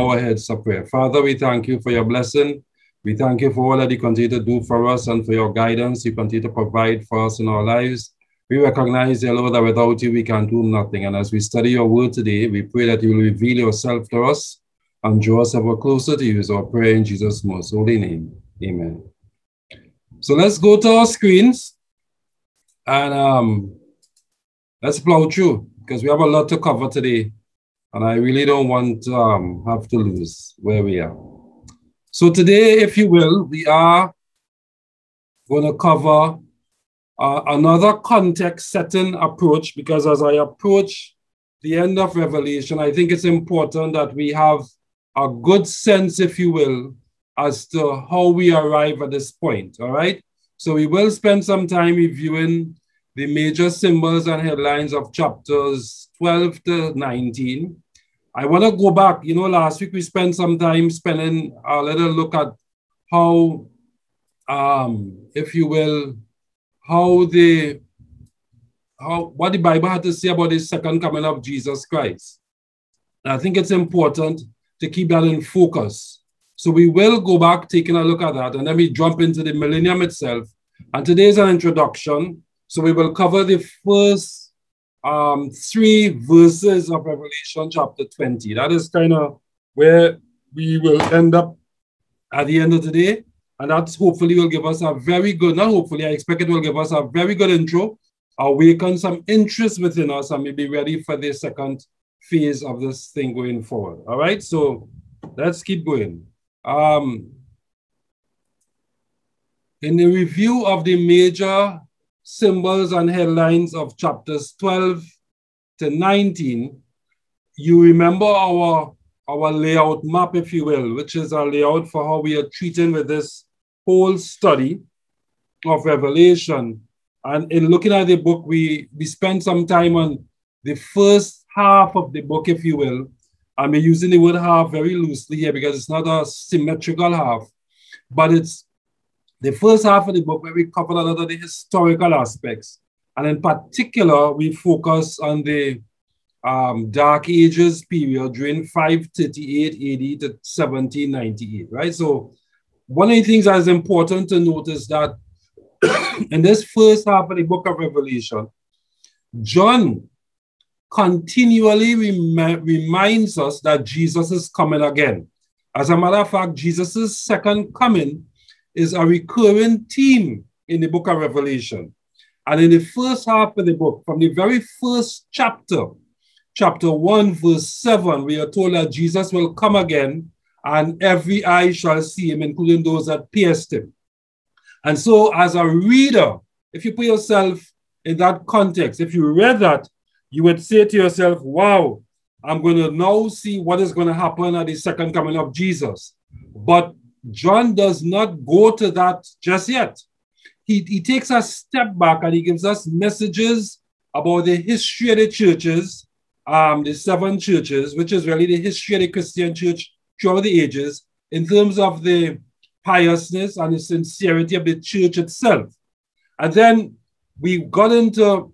bow our heads to prayer. Father, we thank you for your blessing. We thank you for all that you continue to do for us and for your guidance. You continue to provide for us in our lives. We recognize, dear Lord, that without you we can do nothing. And as we study your word today, we pray that you will reveal yourself to us and draw us ever closer to you. So our prayer in Jesus' most holy name. Amen. So let's go to our screens and um, let's plow through because we have a lot to cover today. And I really don't want to um, have to lose where we are. So today, if you will, we are going to cover uh, another context setting approach because as I approach the end of Revelation, I think it's important that we have a good sense, if you will, as to how we arrive at this point. All right. So we will spend some time reviewing the major symbols and headlines of chapters 12 to 19. I want to go back. You know, last week we spent some time spending a little look at how, um, if you will, how the how what the Bible had to say about the second coming of Jesus Christ. And I think it's important to keep that in focus. So we will go back taking a look at that, and then we jump into the millennium itself. And today is an introduction. So we will cover the first um, three verses of Revelation chapter 20. That is kind of where we will end up at the end of the day. And that hopefully will give us a very good, not hopefully, I expect it will give us a very good intro, awaken some interest within us, and maybe ready for the second phase of this thing going forward. All right, so let's keep going. Um, in the review of the major symbols and headlines of chapters 12 to 19, you remember our, our layout map, if you will, which is a layout for how we are treating with this whole study of Revelation. And in looking at the book, we, we spent some time on the first half of the book, if you will. I'm using the word half very loosely here because it's not a symmetrical half, but it's the first half of the book where we cover a lot of the historical aspects. And in particular, we focus on the um, Dark Ages period during 538 AD to 1798, right? So one of the things that is important to note is that in this first half of the book of Revelation, John continually rem reminds us that Jesus is coming again. As a matter of fact, Jesus' second coming is a recurring theme in the book of Revelation. And in the first half of the book, from the very first chapter, chapter 1, verse 7, we are told that Jesus will come again and every eye shall see him, including those that pierced him. And so, as a reader, if you put yourself in that context, if you read that, you would say to yourself, wow, I'm going to now see what is going to happen at the second coming of Jesus. But John does not go to that just yet. He, he takes a step back and he gives us messages about the history of the churches, um, the seven churches, which is really the history of the Christian church throughout the ages, in terms of the piousness and the sincerity of the church itself. And then we got into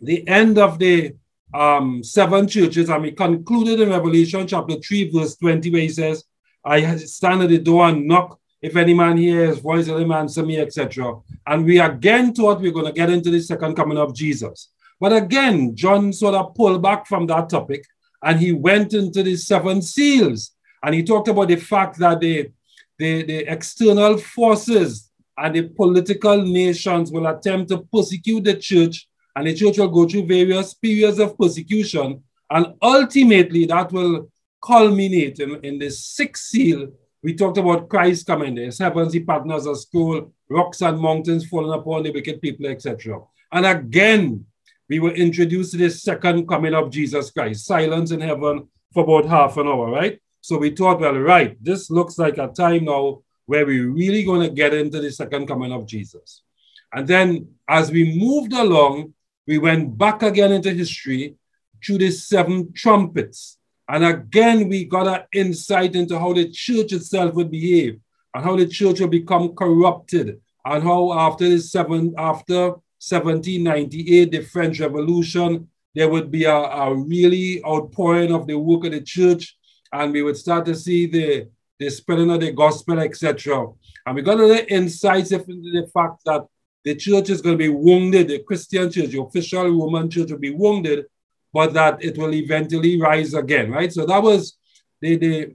the end of the um, seven churches and we concluded in Revelation chapter 3, verse 20, where he says, I stand at the door and knock. If any man hears voice, let him answer me, etc. And we again thought we are going to get into the second coming of Jesus. But again, John sort of pulled back from that topic and he went into the seven seals. And he talked about the fact that the, the, the external forces and the political nations will attempt to persecute the church, and the church will go through various periods of persecution. And ultimately, that will culminate in, the sixth seal. We talked about Christ coming there, heavens he partners a school, rocks and mountains falling upon the wicked people, etc. And again, we were introduced to the second coming of Jesus Christ, silence in heaven for about half an hour, right? So we thought, well, right, this looks like a time now where we're really going to get into the second coming of Jesus. And then as we moved along, we went back again into history through the seven trumpets. And again, we got an insight into how the church itself would behave and how the church will become corrupted and how after the seven, after 1798, the French Revolution, there would be a, a really outpouring of the work of the church and we would start to see the, the spreading of the gospel, etc. And we got a little insights into the fact that the church is going to be wounded, the Christian church, the official Roman church will be wounded, but that it will eventually rise again, right? So that was the, the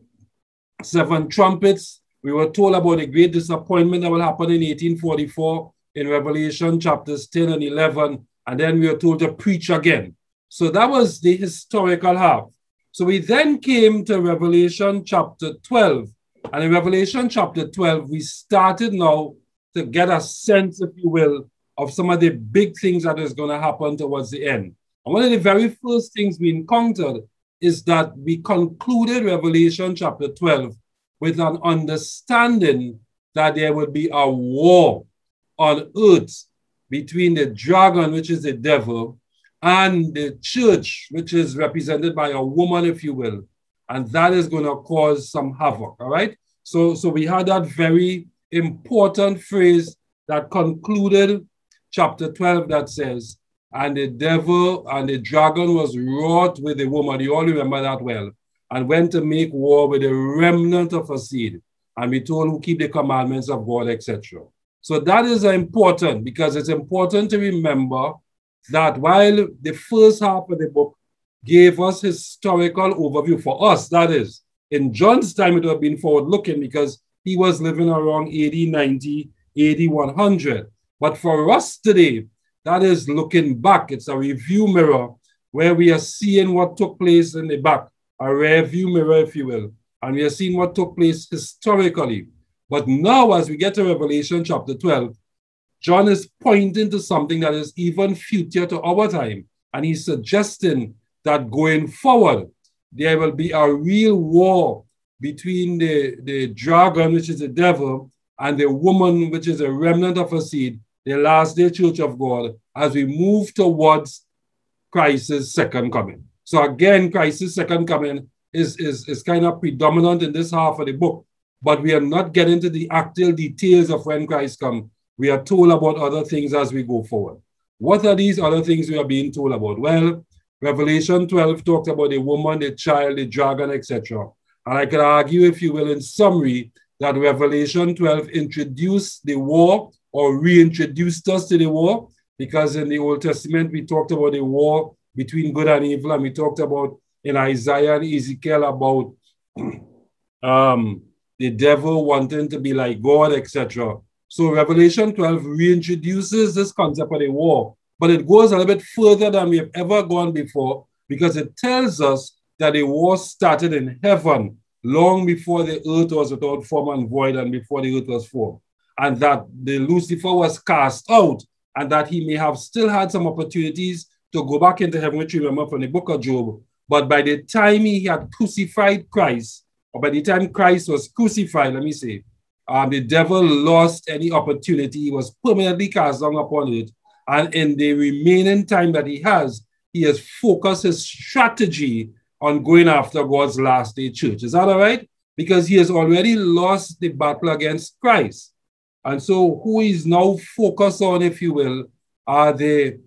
seven trumpets. We were told about the great disappointment that will happen in 1844 in Revelation chapters 10 and 11, and then we were told to preach again. So that was the historical half. So we then came to Revelation chapter 12. And in Revelation chapter 12, we started now to get a sense, if you will, of some of the big things that is going to happen towards the end. And one of the very first things we encountered is that we concluded Revelation chapter 12 with an understanding that there would be a war on earth between the dragon, which is the devil, and the church, which is represented by a woman, if you will. And that is going to cause some havoc. All right. So, so we had that very important phrase that concluded chapter 12 that says, and the devil and the dragon was wrought with the woman. You all remember that well. And went to make war with the remnant of a seed. And be told who keep the commandments of God, etc. So that is important because it's important to remember that while the first half of the book gave us historical overview for us, that is, in John's time, it would have been forward looking because he was living around 80, 90, 80, 100. But for us today, that is looking back. It's a review mirror where we are seeing what took place in the back, a review mirror, if you will. And we are seeing what took place historically. But now, as we get to Revelation chapter 12, John is pointing to something that is even future to our time. And he's suggesting that going forward, there will be a real war between the, the dragon, which is the devil, and the woman, which is a remnant of a seed, the last day church of God, as we move towards Christ's second coming. So again, Christ's second coming is, is, is kind of predominant in this half of the book, but we are not getting to the actual details of when Christ comes. We are told about other things as we go forward. What are these other things we are being told about? Well, Revelation 12 talks about the woman, the child, the dragon, etc. And I could argue, if you will, in summary, that Revelation 12 introduced the war or reintroduced us to the war, because in the Old Testament, we talked about the war between good and evil, and we talked about in Isaiah and Ezekiel about um, the devil wanting to be like God, etc. So Revelation 12 reintroduces this concept of the war, but it goes a little bit further than we have ever gone before because it tells us that the war started in heaven long before the earth was without form and void and before the earth was formed and that the Lucifer was cast out, and that he may have still had some opportunities to go back into heaven, which you remember from the book of Job. But by the time he had crucified Christ, or by the time Christ was crucified, let me say, um, the devil lost any opportunity. He was permanently cast down upon it. And in the remaining time that he has, he has focused his strategy on going after God's last day church. Is that all right? Because he has already lost the battle against Christ. And so who is now focused on, if you will, are the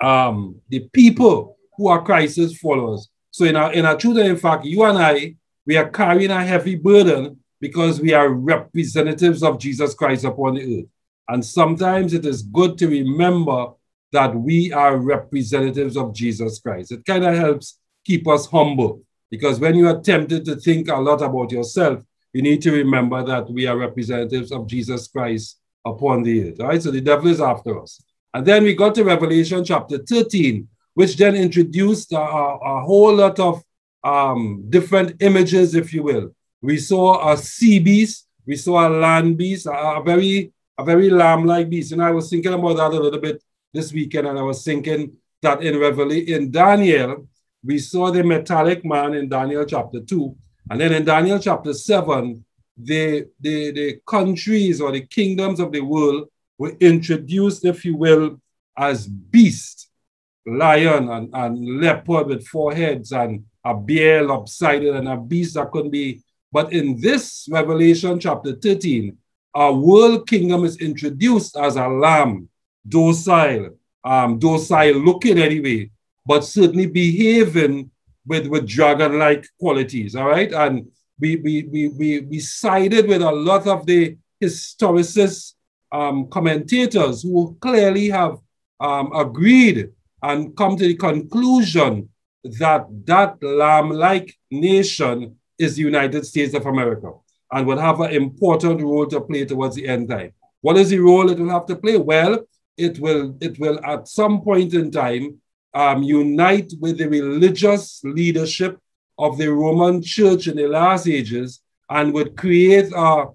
um, the people who are Christ's followers. So in our in our truth, in fact, you and I, we are carrying a heavy burden because we are representatives of Jesus Christ upon the earth. And sometimes it is good to remember that we are representatives of Jesus Christ. It kind of helps keep us humble because when you are tempted to think a lot about yourself, you need to remember that we are representatives of Jesus Christ upon the earth. All right, so the devil is after us. And then we got to Revelation chapter 13, which then introduced a, a whole lot of um, different images, if you will. We saw a sea beast, we saw a land beast, a, a very a very lamb-like beast. And I was thinking about that a little bit this weekend, and I was thinking that in Revelation, in Daniel, we saw the metallic man in Daniel chapter 2, and then in Daniel chapter 7, the, the, the countries or the kingdoms of the world were introduced, if you will, as beasts, lion and, and leopard with four heads and a bear lopsided and a beast that couldn't be. But in this Revelation chapter 13, a world kingdom is introduced as a lamb, docile, um, docile looking anyway, but certainly behaving with, with dragon-like qualities, all right? And we, we, we, we, we sided with a lot of the historicist um, commentators who clearly have um, agreed and come to the conclusion that that lamb-like nation is the United States of America and will have an important role to play towards the end time. What is the role it will have to play? Well, it will, it will at some point in time um, unite with the religious leadership of the Roman Church in the last ages and would create a,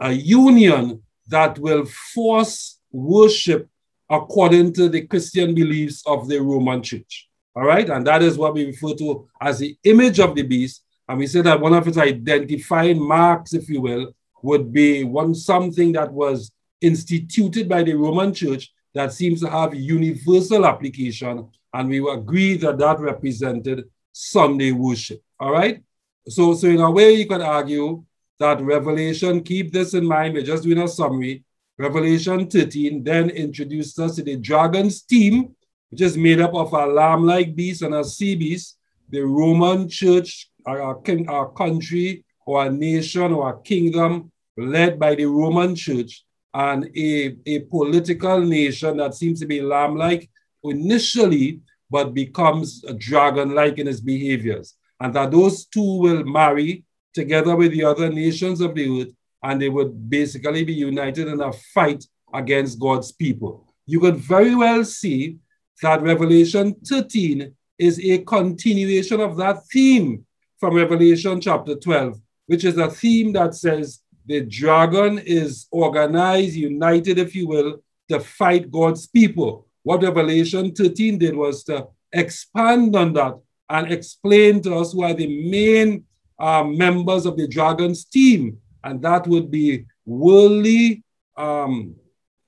a union that will force worship according to the Christian beliefs of the Roman Church. All right, and that is what we refer to as the image of the beast. And we say that one of its identifying marks, if you will, would be one something that was instituted by the Roman Church that seems to have universal application. And we agree that that represented Sunday worship. All right. So, so in a way, you could argue that Revelation, keep this in mind, we're just doing a summary. Revelation 13 then introduced us to the dragon's team, which is made up of a lamb-like beast and a sea beast, the Roman church, our, our country, or a nation, or a kingdom led by the Roman church, and a, a political nation that seems to be lamb-like initially, but becomes a dragon-like in its behaviors. And that those two will marry together with the other nations of the earth, and they would basically be united in a fight against God's people. You could very well see that Revelation 13 is a continuation of that theme from Revelation chapter 12, which is a theme that says the dragon is organized, united, if you will, to fight God's people. What Revelation 13 did was to expand on that and explain to us who are the main uh, members of the dragon's team. And that would be worldly, um,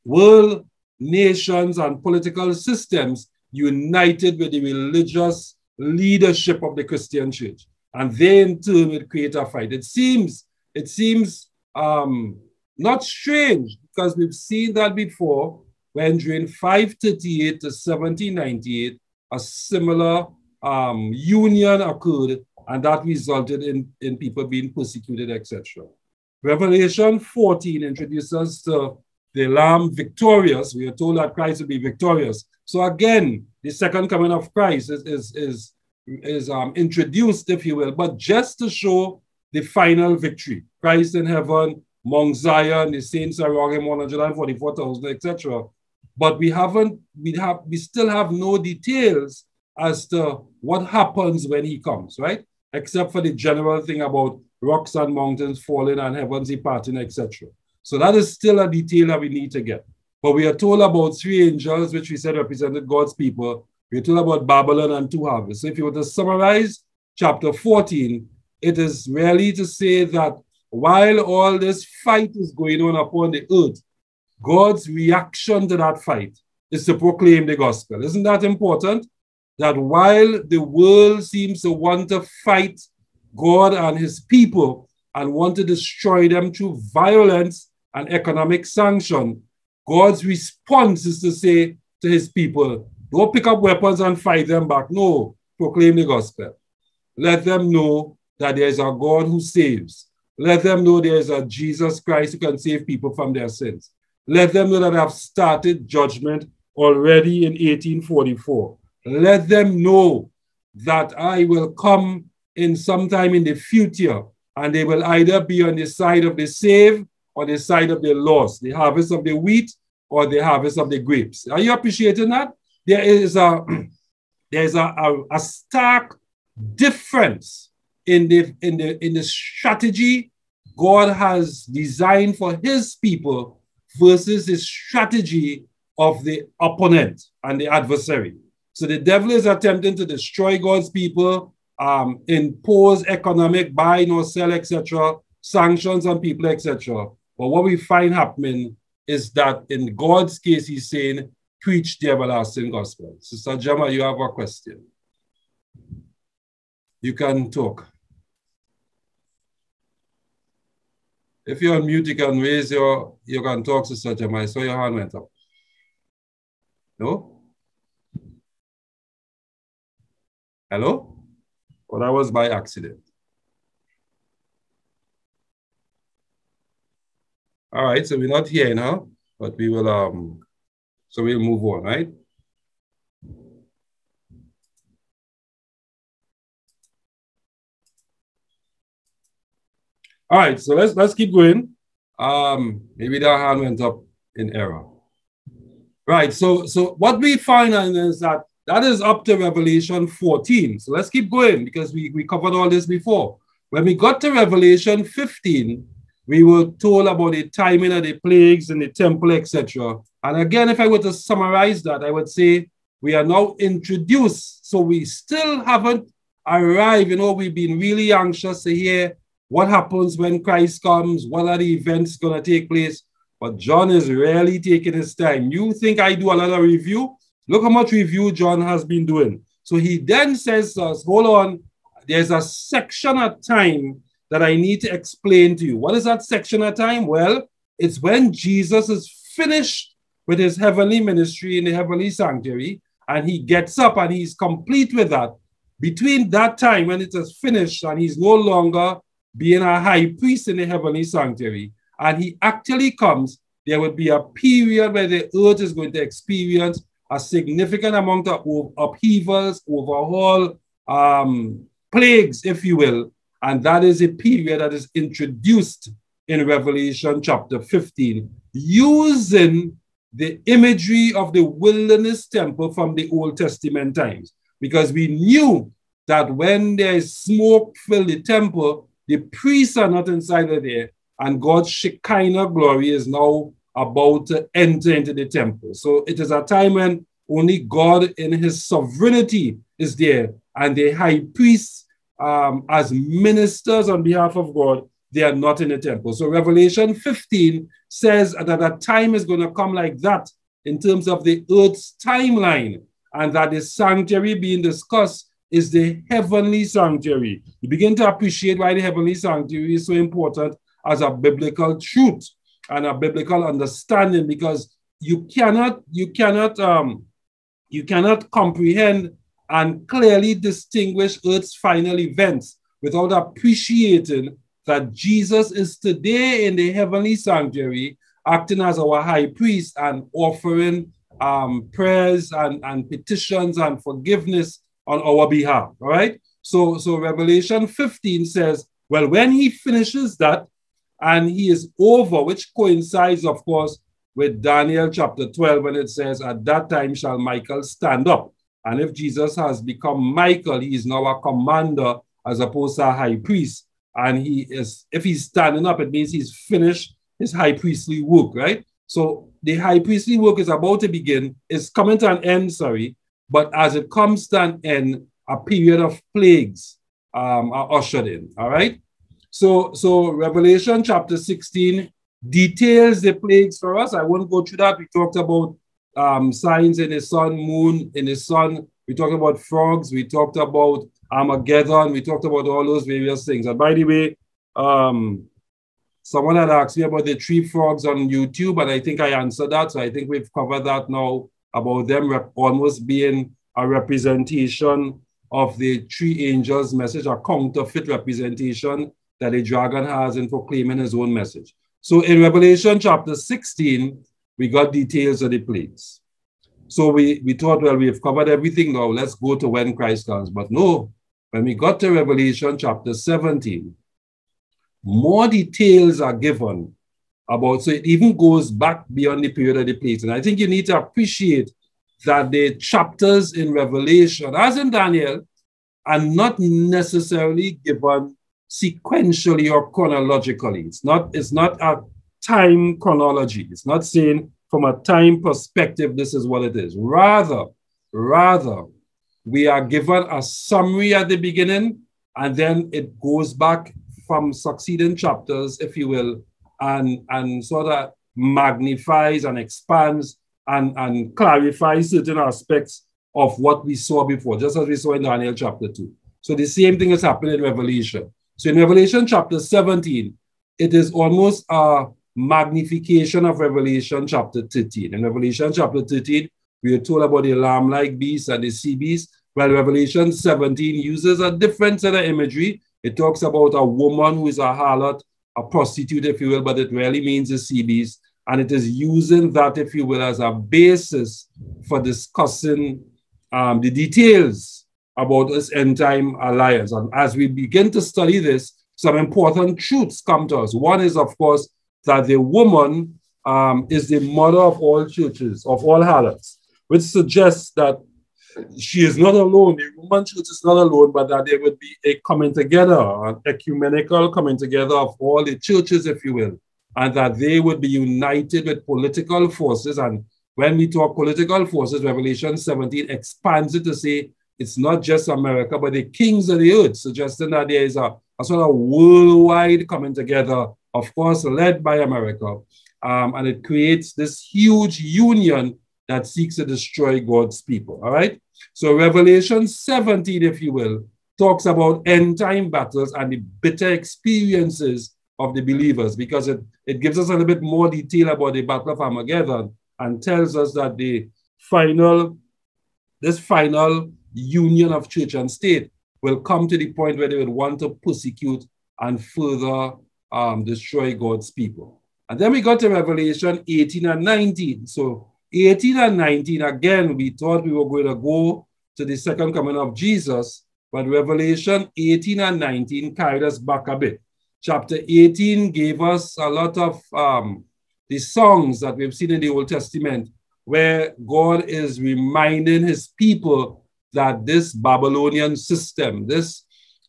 world nations and political systems united with the religious leadership of the Christian church. And they in turn would create a fight. It seems, it seems um, not strange because we've seen that before when during 538 to 1798, a similar um, union occurred and that resulted in, in people being persecuted, etc. Revelation 14 introduces to the Lamb victorious. We are told that Christ will be victorious. So again, the second coming of Christ is, is, is, is um, introduced, if you will, but just to show the final victory. Christ in heaven, Mount Zion, the saints around him, 144,000, etc. But we haven't, we have, we still have no details as to what happens when he comes, right? Except for the general thing about rocks and mountains falling and heavens departing, etc. So that is still a detail that we need to get. But we are told about three angels, which we said represented God's people. We're told about Babylon and two harvests. So if you were to summarize chapter 14, it is really to say that while all this fight is going on upon the earth, God's reaction to that fight is to proclaim the gospel. Isn't that important? That while the world seems to want to fight God and his people and want to destroy them through violence and economic sanction, God's response is to say to his people, don't pick up weapons and fight them back. No, proclaim the gospel. Let them know that there is a God who saves. Let them know there is a Jesus Christ who can save people from their sins. Let them know that I've started judgment already in 1844. Let them know that I will come in sometime in the future and they will either be on the side of the saved or the side of the lost, the harvest of the wheat or the harvest of the grapes. Are you appreciating that? There is a there is a, a, a stark difference in the in the in the strategy God has designed for his people versus the strategy of the opponent and the adversary. So the devil is attempting to destroy God's people, um, impose economic buy, no sell, etc., sanctions on people, etc. But what we find happening is that in God's case, he's saying, preach the everlasting gospel. Sister Jama, you have a question. You can talk. If you're on mute, you can raise your, you can talk, to Sister Jemai. So your hand went up. No? Hello? Or that was by accident. All right, so we're not here now, but we will, um, so we'll move on, right? All right, so let's let's keep going. Um, maybe that hand went up in error. Right, so so what we find is that that is up to Revelation 14. So let's keep going because we, we covered all this before. When we got to Revelation 15, we were told about the timing of the plagues and the temple, etc. And again, if I were to summarize that, I would say we are now introduced. So we still haven't arrived. You know, we've been really anxious to hear what happens when Christ comes, what are the events going to take place. But John is really taking his time. You think I do a lot of review? Look how much review John has been doing. So he then says to us, hold on, there's a section of time that I need to explain to you. What is that section of time? Well, it's when Jesus is finished with his heavenly ministry in the heavenly sanctuary and he gets up and he's complete with that. Between that time when it is finished and he's no longer being a high priest in the heavenly sanctuary and he actually comes, there will be a period where the earth is going to experience a significant amount of upheavals, overhaul, um, plagues, if you will, and that is a period that is introduced in Revelation chapter 15, using the imagery of the wilderness temple from the Old Testament times. Because we knew that when there is smoke filled the temple, the priests are not inside of there, and God's Shekinah glory is now about to enter into the temple. So it is a time when only God in his sovereignty is there, and the high priests um, as ministers on behalf of God, they are not in the temple. So Revelation 15 says that a time is going to come like that in terms of the earth's timeline, and that the sanctuary being discussed is the heavenly sanctuary. You begin to appreciate why the heavenly sanctuary is so important as a biblical truth and a biblical understanding because you cannot you cannot um you cannot comprehend and clearly distinguish Earth's final events without appreciating that Jesus is today in the heavenly sanctuary, acting as our high priest and offering um, prayers and, and petitions and forgiveness on our behalf. All right. So, so Revelation 15 says, well, when he finishes that and he is over, which coincides, of course, with Daniel chapter 12, when it says, At that time shall Michael stand up and if Jesus has become Michael, he is now a commander as opposed to a high priest. And he is, if he's standing up, it means he's finished his high priestly work, right? So the high priestly work is about to begin, it's coming to an end, sorry. But as it comes to an end, a period of plagues um, are ushered in, all right? So, so Revelation chapter 16 details the plagues for us. I won't go through that. We talked about um, signs in the sun, moon in the sun. We talked about frogs. We talked about Armageddon. We talked about all those various things. And by the way, um, someone had asked me about the three frogs on YouTube, and I think I answered that. So I think we've covered that now about them almost being a representation of the three angels' message, a counterfeit representation that the dragon has in proclaiming his own message. So in Revelation chapter 16, we got details of the plagues. So we, we thought, well, we have covered everything now. Let's go to when Christ comes. But no, when we got to Revelation chapter 17, more details are given about, so it even goes back beyond the period of the plagues. And I think you need to appreciate that the chapters in Revelation, as in Daniel, are not necessarily given sequentially or chronologically. It's not, it's not a time chronology. It's not saying from a time perspective, this is what it is. Rather, rather, we are given a summary at the beginning, and then it goes back from succeeding chapters, if you will, and, and sort of magnifies and expands and, and clarifies certain aspects of what we saw before, just as we saw in Daniel chapter 2. So the same thing is happening in Revelation. So in Revelation chapter 17, it is almost a magnification of Revelation chapter 13. In Revelation chapter 13, we are told about the lamb-like beast and the sea beast, Well, Revelation 17 uses a different set of imagery. It talks about a woman who is a harlot, a prostitute, if you will, but it really means a beast. And it is using that, if you will, as a basis for discussing um, the details about this end time alliance. And as we begin to study this, some important truths come to us. One is, of course, that the woman um, is the mother of all churches, of all harlots, which suggests that she is not alone. The woman church is not alone, but that there would be a coming together, an ecumenical coming together of all the churches, if you will, and that they would be united with political forces. And when we talk political forces, Revelation 17 expands it to say it's not just America, but the kings of the earth, suggesting that there is a, a sort of worldwide coming together, of course, led by America. Um, and it creates this huge union that seeks to destroy God's people. All right. So Revelation 17, if you will, talks about end time battles and the bitter experiences of the believers because it, it gives us a little bit more detail about the battle of Armageddon and tells us that the final, this final union of church and state will come to the point where they will want to persecute and further um, destroy God's people. And then we got to Revelation 18 and 19. So 18 and 19, again, we thought we were going to go to the second coming of Jesus, but Revelation 18 and 19 carried us back a bit. Chapter 18 gave us a lot of um, the songs that we've seen in the Old Testament, where God is reminding his people that this Babylonian system, this,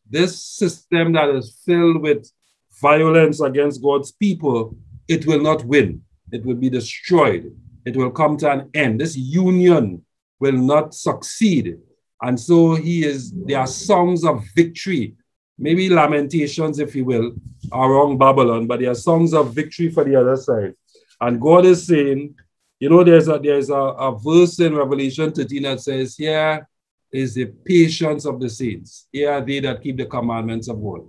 this system that is filled with violence against God's people, it will not win. It will be destroyed it will come to an end. This union will not succeed. And so he is, there are songs of victory, maybe lamentations, if you will, around Babylon, but there are songs of victory for the other side. And God is saying, you know, there's a there's a, a verse in Revelation 13 that says, Here is the patience of the saints. Here are they that keep the commandments of God.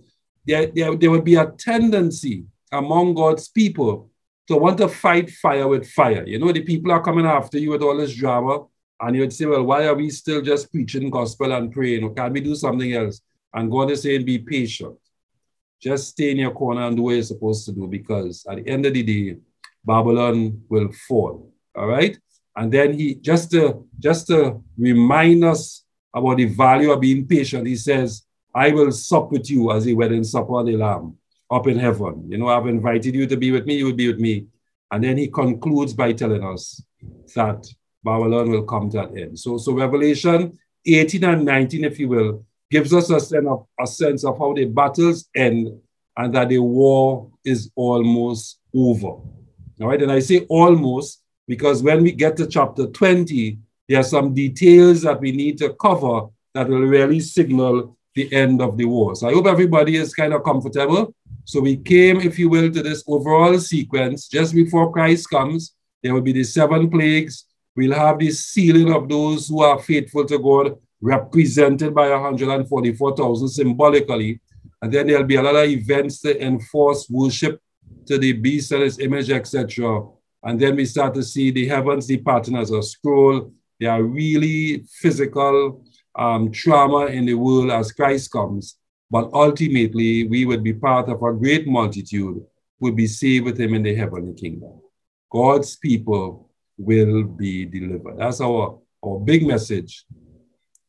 There, there, there will be a tendency among God's people to want to fight fire with fire. You know, the people are coming after you with all this drama, and you would say, Well, why are we still just preaching gospel and praying? Can't we do something else? And God is saying, Be patient. Just stay in your corner and do what you're supposed to do because at the end of the day, Babylon will fall. All right. And then he just to just to remind us about the value of being patient, he says, I will sup with you as a wedding supper of the Lamb up in heaven. You know, I've invited you to be with me, you will be with me. And then he concludes by telling us that Babylon will come to an end. So, so Revelation 18 and 19, if you will, gives us a sense of, a sense of how the battles end and that the war is almost over. All right, and I say almost because when we get to chapter 20, there are some details that we need to cover that will really signal the end of the war. So I hope everybody is kind of comfortable. So we came, if you will, to this overall sequence just before Christ comes. There will be the seven plagues. We'll have the sealing of those who are faithful to God, represented by 144,000 symbolically. And then there'll be a lot of events to enforce worship to the beast and its image, etc. And then we start to see the heavens departing as a scroll. They are really physical um, trauma in the world as Christ comes. But ultimately, we would be part of a great multitude would be saved with him in the heavenly kingdom. God's people will be delivered. That's our, our big message.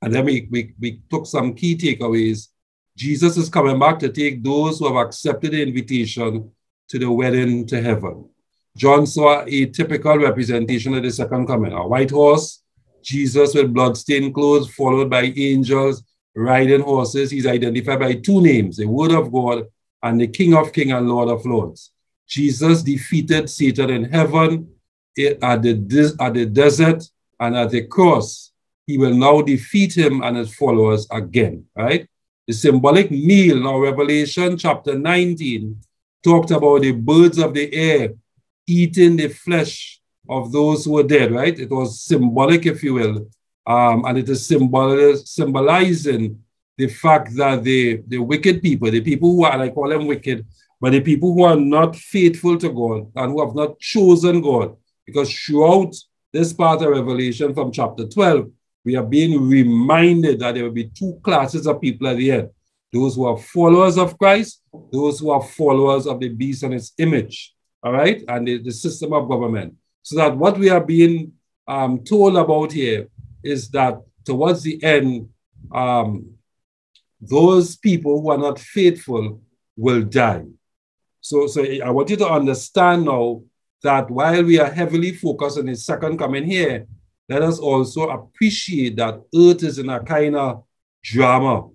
And then we, we, we took some key takeaways. Jesus is coming back to take those who have accepted the invitation to the wedding to heaven. John saw a typical representation of the second coming a white horse, Jesus with bloodstained clothes, followed by angels riding horses. He's identified by two names, the Word of God and the King of Kings and Lord of Lords. Jesus defeated Satan in heaven, eh, at the, at the desert, and at the cross. He will now defeat him and his followers again, right? The symbolic meal, now Revelation chapter 19, talked about the birds of the air eating the flesh of those who were dead, right? It was symbolic, if you will, um, and it is symbol symbolizing the fact that the, the wicked people, the people who are, I call them wicked, but the people who are not faithful to God and who have not chosen God, because throughout this part of Revelation from chapter 12, we are being reminded that there will be two classes of people at the end those who are followers of Christ, those who are followers of the beast and its image, all right, and the, the system of government. So that what we are being um, told about here is that towards the end, um, those people who are not faithful will die. So, so I want you to understand now that while we are heavily focused on the second coming here, let us also appreciate that earth is in a kind of drama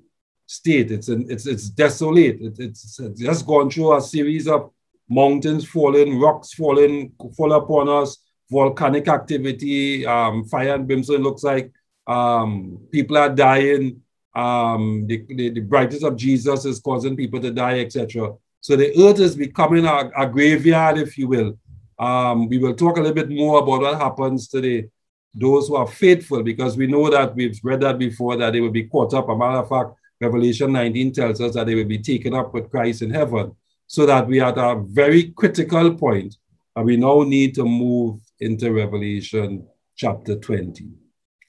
state. It's in, it's it's desolate. It, it's, it's just gone through a series of mountains falling, rocks falling, fall upon us, volcanic activity, um, fire and brimstone looks like um, people are dying. Um, the, the, the brightness of Jesus is causing people to die, etc. So the earth is becoming a, a graveyard, if you will. Um, we will talk a little bit more about what happens to the those who are faithful, because we know that we've read that before that they will be caught up. As A matter of fact, Revelation 19 tells us that they will be taken up with Christ in heaven. So that we are at a very critical point, and we now need to move into Revelation chapter 20.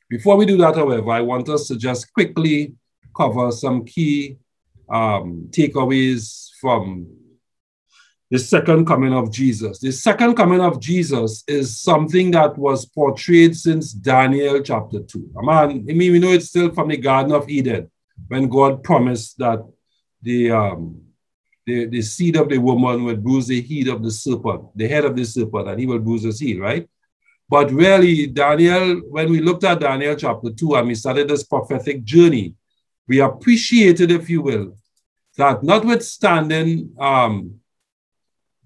Before we do that, however, I want us to just quickly cover some key um, takeaways from the second coming of Jesus. The second coming of Jesus is something that was portrayed since Daniel chapter 2. Man, I mean, we know it's still from the Garden of Eden when God promised that the, um, the, the seed of the woman would bruise the head of the serpent, the head of the serpent, and he will bruise his heel, right? But really, Daniel, when we looked at Daniel chapter 2 and we started this prophetic journey, we appreciated, if you will, that notwithstanding um,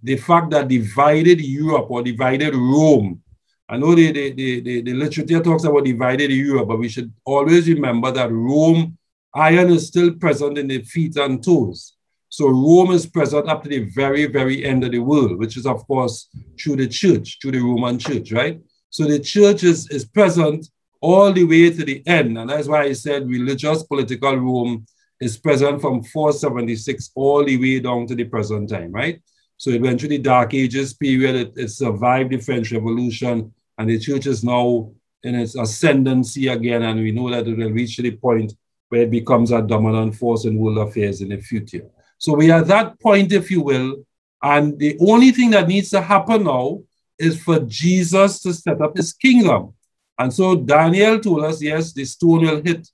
the fact that divided Europe or divided Rome, I know the, the, the, the, literature talks about divided Europe, but we should always remember that Rome, iron is still present in the feet and toes. So Rome is present up to the very, very end of the world, which is, of course, through the church, through the Roman church, right? So the church is, is present all the way to the end. And that's why I said religious political Rome is present from 476 all the way down to the present time, right? So it went through the Dark Ages period, it, it survived the French Revolution, and the church is now in its ascendancy again, and we know that it will reach the point where it becomes a dominant force in world affairs in the future. So we are at that point, if you will, and the only thing that needs to happen now is for Jesus to set up his kingdom. And so Daniel told us, yes, the stone will hit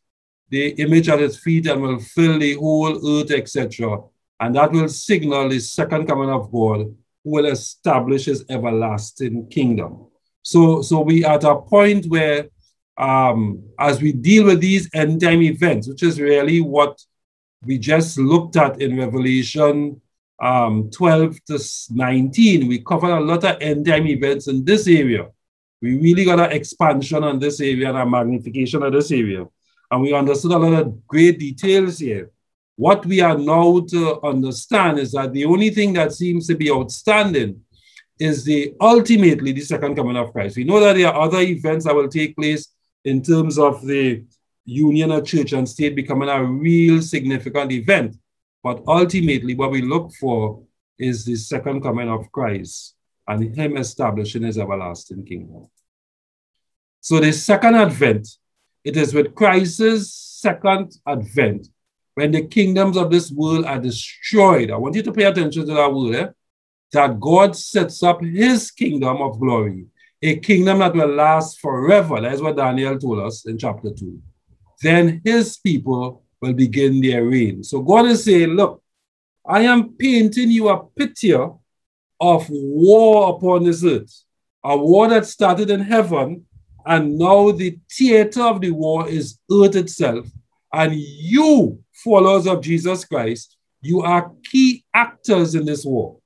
the image at his feet and will fill the whole earth, etc. And that will signal the second coming of God who will establish his everlasting kingdom. So, so we are at a point where um, as we deal with these end time events, which is really what we just looked at in Revelation um, 12 to 19, we covered a lot of end time events in this area. We really got an expansion on this area and a magnification of this area. And we understood a lot of great details here. What we are now to understand is that the only thing that seems to be outstanding is the ultimately the second coming of Christ. We know that there are other events that will take place in terms of the union of church and state becoming a real significant event. But ultimately, what we look for is the second coming of Christ and Him establishing His everlasting kingdom. So, the second advent, it is with Christ's second advent when the kingdoms of this world are destroyed. I want you to pay attention to that word, eh? that God sets up his kingdom of glory, a kingdom that will last forever. That's what Daniel told us in chapter 2. Then his people will begin their reign. So God is saying, look, I am painting you a picture of war upon this earth, a war that started in heaven, and now the theater of the war is earth itself. And you followers of Jesus Christ, you are key actors in this war.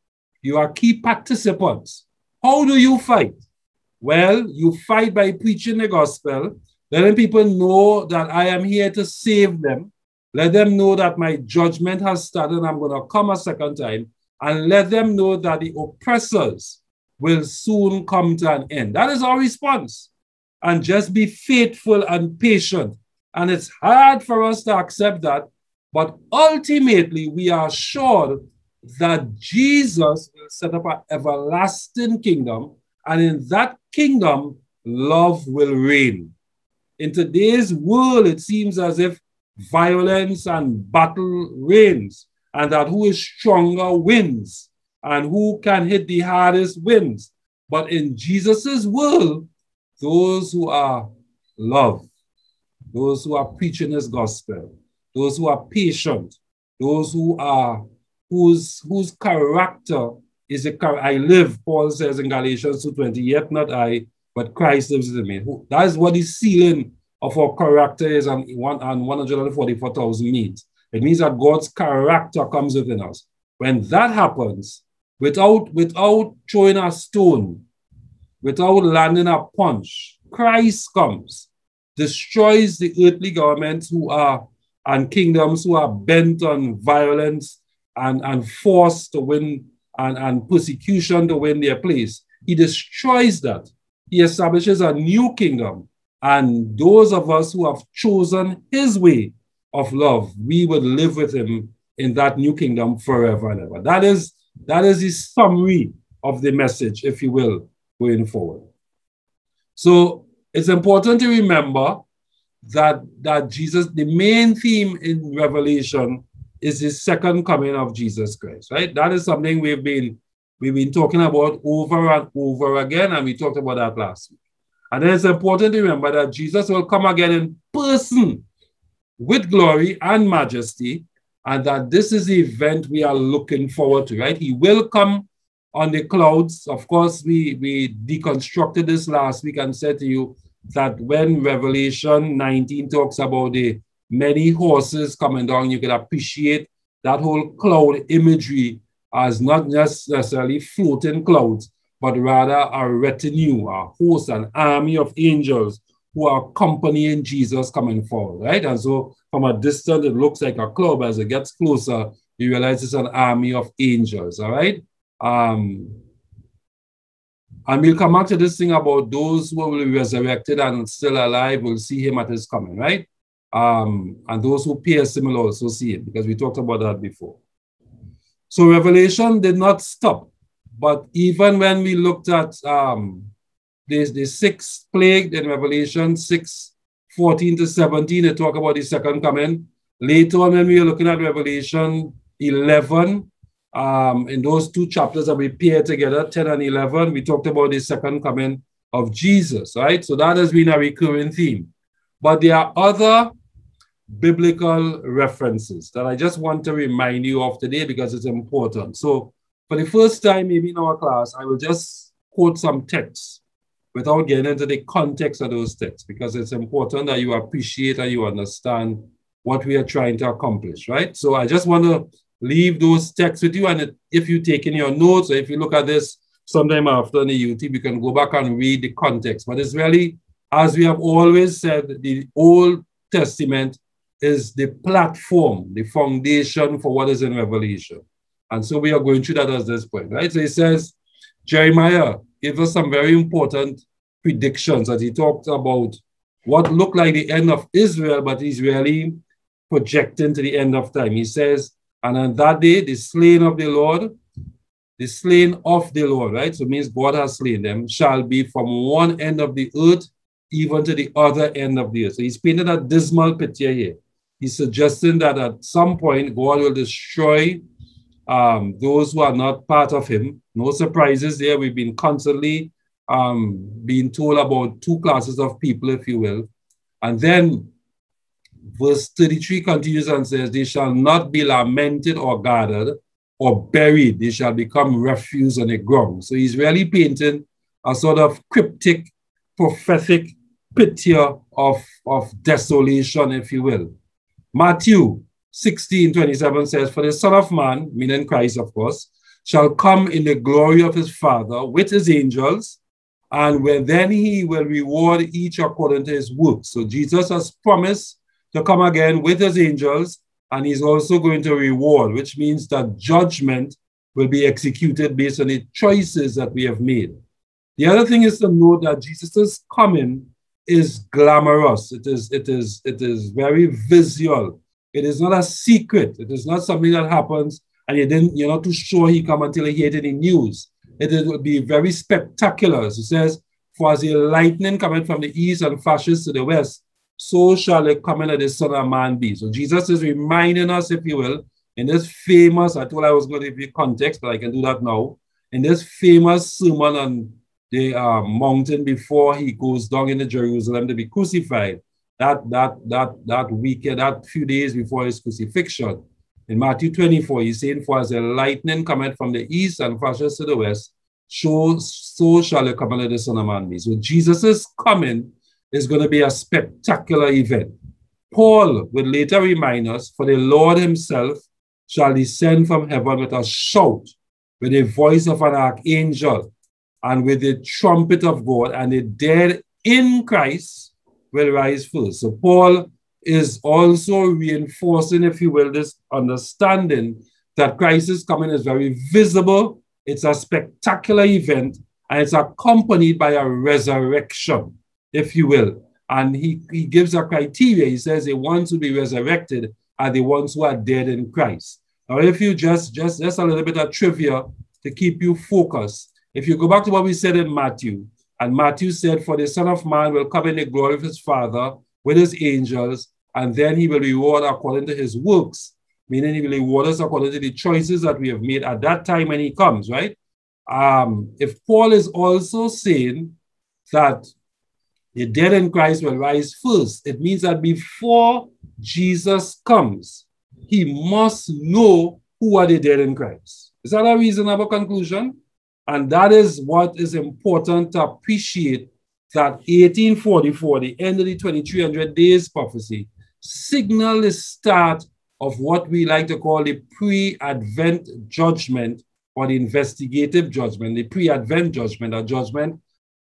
You are key participants. How do you fight? Well, you fight by preaching the gospel, letting people know that I am here to save them. Let them know that my judgment has started I'm going to come a second time. And let them know that the oppressors will soon come to an end. That is our response. And just be faithful and patient. And it's hard for us to accept that but ultimately, we are sure that Jesus will set up an everlasting kingdom, and in that kingdom, love will reign. In today's world, it seems as if violence and battle reigns, and that who is stronger wins, and who can hit the hardest wins. But in Jesus's world, those who are love, those who are preaching his gospel, those who are patient, those who are whose whose character is a I live, Paul says in Galatians 2:20, yet not I, but Christ lives in me. That is what the sealing of our character is and, one, and 144,000 means. It means that God's character comes within us. When that happens, without, without throwing a stone, without landing a punch, Christ comes, destroys the earthly governments who are and kingdoms who are bent on violence and, and force to win and, and persecution to win their place. He destroys that. He establishes a new kingdom. And those of us who have chosen his way of love, we will live with him in that new kingdom forever and ever. That is, that is the summary of the message, if you will, going forward. So it's important to remember that, that Jesus, the main theme in Revelation is the second coming of Jesus Christ, right? That is something we've been we've been talking about over and over again, and we talked about that last week. And then it's important to remember that Jesus will come again in person with glory and majesty, and that this is the event we are looking forward to, right? He will come on the clouds. Of course, we, we deconstructed this last week and said to you that when Revelation 19 talks about the many horses coming down, you can appreciate that whole cloud imagery as not necessarily floating clouds, but rather a retinue, a host, an army of angels who are accompanying Jesus coming forward, right? And so from a distance, it looks like a cloud. As it gets closer, you realize it's an army of angels, all right? Um, and we'll come back to this thing about those who will be resurrected and still alive will see him at his coming, right? Um, and those who pierce him will also see him, because we talked about that before. So Revelation did not stop. But even when we looked at um, the, the sixth plague in Revelation 6, 14 to 17, they talk about the second coming. Later on, when we are looking at Revelation 11, um, in those two chapters that we pair together, 10 and 11, we talked about the second coming of Jesus, right? So that has been a recurring theme. But there are other biblical references that I just want to remind you of today because it's important. So, for the first time, maybe in our class, I will just quote some texts without getting into the context of those texts because it's important that you appreciate and you understand what we are trying to accomplish, right? So, I just want to leave those texts with you. And if you take in your notes or if you look at this sometime after the YouTube, you can go back and read the context. But it's really, as we have always said, the Old Testament is the platform, the foundation for what is in Revelation. And so we are going through that at this point, right? So he says, Jeremiah gave us some very important predictions as he talked about what looked like the end of Israel, but he's really projecting to the end of time. He says, and on that day, the slain of the Lord, the slain of the Lord, right? So means God has slain them, shall be from one end of the earth even to the other end of the earth. So he's painted a dismal picture here. He's suggesting that at some point God will destroy um, those who are not part of him. No surprises there. We've been constantly um, being told about two classes of people, if you will. And then verse 33 continues and says, They shall not be lamented or gathered or buried. They shall become refuse on the ground. So he's really painting a sort of cryptic, prophetic picture of, of desolation, if you will. Matthew 16, 27 says, For the Son of Man, meaning Christ, of course, shall come in the glory of his Father with his angels, and when then he will reward each according to his work. So Jesus has promised to come again with his angels, and he's also going to reward, which means that judgment will be executed based on the choices that we have made. The other thing is to note that Jesus' is coming is glamorous. It is, it is, it is very visual. It is not a secret. It is not something that happens and you didn't, you're not too sure he come until he hear it in news. It will be very spectacular. As it says, for as the lightning coming from the east and flashes to the west, so shall the coming of the Son of Man be. So Jesus is reminding us, if you will, in this famous, I told I was going to give you context, but I can do that now. In this famous sermon on the uh, mountain before he goes down into Jerusalem to be crucified, that that that that week, that few days before his crucifixion, in Matthew 24, he's saying, For as a lightning cometh from the east and flashes to the west, so, so shall coming of the Son of Man be. So Jesus' coming is going to be a spectacular event. Paul will later remind us, For the Lord himself shall descend from heaven with a shout, with the voice of an archangel, and with the trumpet of God, and the dead in Christ will rise first. So Paul is also reinforcing, if you will, this understanding that Christ is coming is very visible. It's a spectacular event, and it's accompanied by a resurrection, if you will. And he, he gives a criteria. He says the ones who be resurrected are the ones who are dead in Christ. Now, if you just, just, just a little bit of trivia to keep you focused. If you go back to what we said in Matthew, and Matthew said, For the Son of Man will come in the glory of his Father with his angels, and then he will reward according to his works, meaning he will reward us according to the choices that we have made at that time when he comes, right? Um, if Paul is also saying that the dead in Christ will rise first, it means that before Jesus comes, he must know who are the dead in Christ. Is that a reasonable conclusion? And that is what is important to appreciate that 1844, the end of the 2300 days prophecy, signal the start of what we like to call the pre-advent judgment or the investigative judgment, the pre-advent judgment, a judgment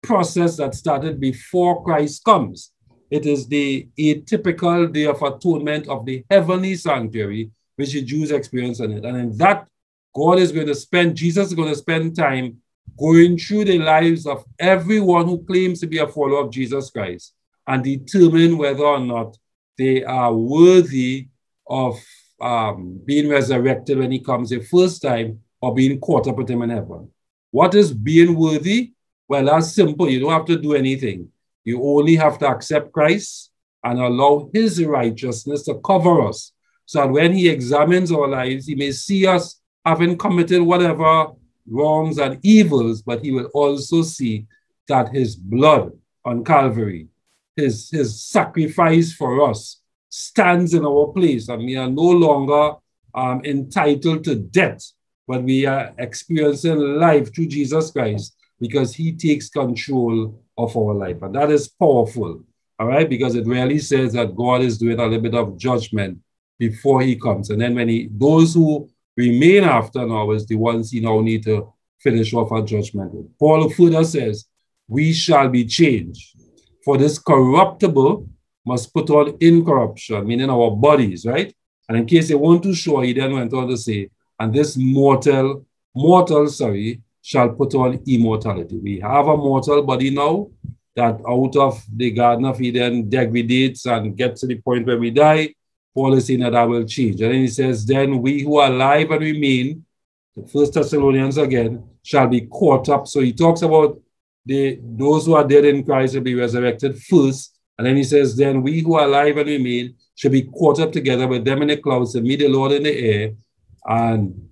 process that started before Christ comes. It is the antitypical day of atonement of the heavenly sanctuary, which the Jews experience in it. And in that, God is going to spend, Jesus is going to spend time going through the lives of everyone who claims to be a follower of Jesus Christ and determine whether or not they are worthy of um, being resurrected when he comes the first time or being caught up with him in heaven. What is being worthy? Well, that's simple. You don't have to do anything. You only have to accept Christ and allow his righteousness to cover us. So that when he examines our lives, he may see us having committed whatever wrongs and evils, but he will also see that his blood on Calvary, his, his sacrifice for us, stands in our place, and we are no longer um, entitled to death, but we are experiencing life through Jesus Christ because he takes control of our life. And that is powerful, all right, because it really says that God is doing a little bit of judgment before he comes. And then when he, those who remain after now is the ones he now need to finish off our judgment with. Paul further says, we shall be changed. For this corruptible must put on incorruption, meaning our bodies, right? And in case they weren't too sure, he then went on to say, and this mortal, mortal, sorry, shall put on immortality. We have a mortal body now that out of the Garden of Eden degradates and gets to the point where we die. Saying that that will change. And then he says, then we who are alive and remain, the first Thessalonians again, shall be caught up. So he talks about the those who are dead in Christ will be resurrected first. And then he says, then we who are alive and remain shall be caught up together with them in the clouds and meet the Lord in the air. And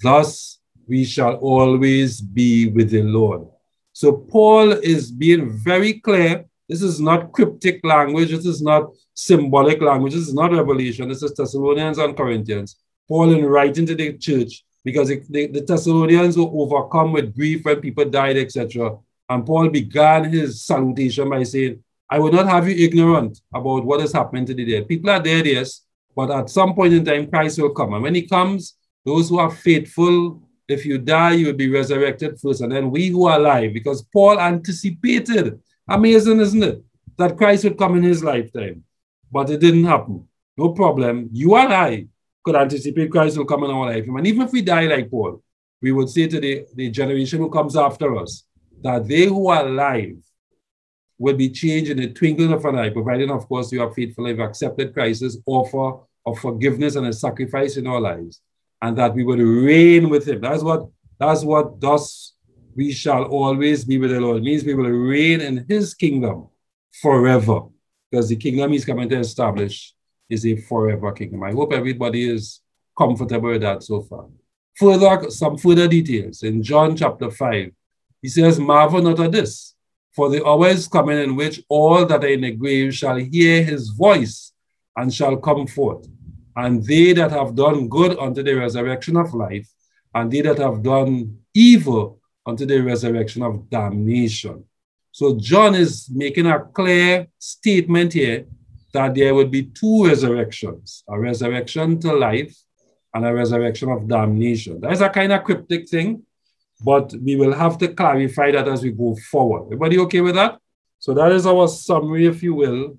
thus we shall always be with the Lord. So Paul is being very clear. This is not cryptic language. This is not symbolic language. This is not revelation. This is Thessalonians and Corinthians. Paul in writing to the church because the, the Thessalonians were overcome with grief when people died, etc. And Paul began his salutation by saying, I will not have you ignorant about what is happening to the dead. People are dead, yes, but at some point in time, Christ will come. And when he comes, those who are faithful if you die, you will be resurrected first, and then we who are alive, because Paul anticipated, amazing, isn't it, that Christ would come in his lifetime. But it didn't happen. No problem. You and I could anticipate Christ will come in our lifetime. And even if we die like Paul, we would say to the, the generation who comes after us that they who are alive will be changed in the twinkling of an eye, providing, of course, you are faithful and have accepted Christ's offer of forgiveness and a sacrifice in our lives and that we would reign with him. That's what that's what thus we shall always be with the Lord. It means we will reign in his kingdom forever. because the kingdom he's coming to establish is a forever kingdom. I hope everybody is comfortable with that so far. Further, some further details. In John chapter 5, he says, Marvel not at this, for the hour is coming in which all that are in the grave shall hear his voice and shall come forth. And they that have done good unto the resurrection of life, and they that have done evil unto the resurrection of damnation. So John is making a clear statement here that there would be two resurrections, a resurrection to life and a resurrection of damnation. That is a kind of cryptic thing, but we will have to clarify that as we go forward. Everybody okay with that? So that is our summary, if you will,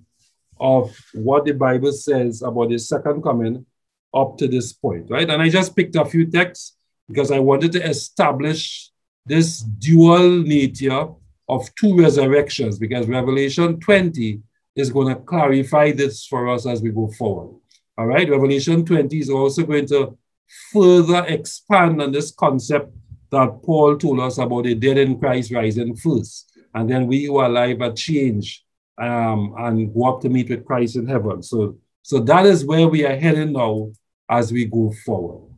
of what the Bible says about the second coming up to this point, right? And I just picked a few texts because I wanted to establish this dual nature of two resurrections because Revelation 20 is going to clarify this for us as we go forward. All right, Revelation 20 is also going to further expand on this concept that Paul told us about the dead in Christ rising first. And then we who are alive are changed um, and go up to meet with Christ in heaven. So, so that is where we are heading now as we go forward.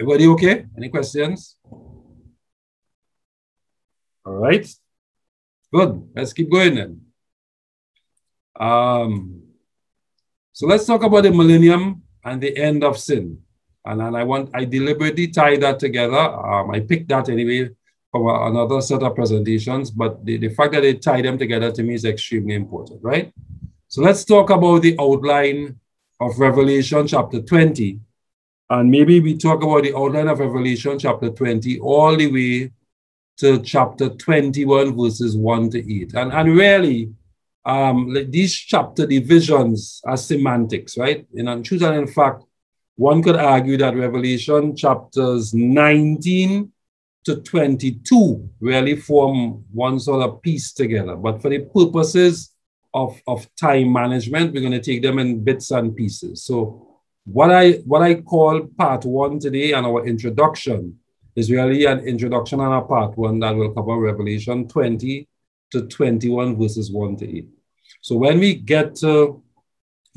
Everybody okay? Any questions? All right. Good. Let's keep going then. Um, so let's talk about the millennium and the end of sin. And, and I want I deliberately tie that together. Um, I picked that anyway for another set of presentations, but the, the fact that they tie them together to me is extremely important, right? So let's talk about the outline of Revelation chapter 20. And maybe we talk about the outline of Revelation chapter 20 all the way to chapter 21, verses 1 to 8. And, and really, um, these chapter divisions are semantics, right? In truth and in fact, one could argue that Revelation chapters 19 to 22 really form one sort of piece together. But for the purposes of, of time management, we're going to take them in bits and pieces. So what I what I call part one today and our introduction is really an introduction and a part one that will cover Revelation 20 to 21 verses 1 to 8. So when we get to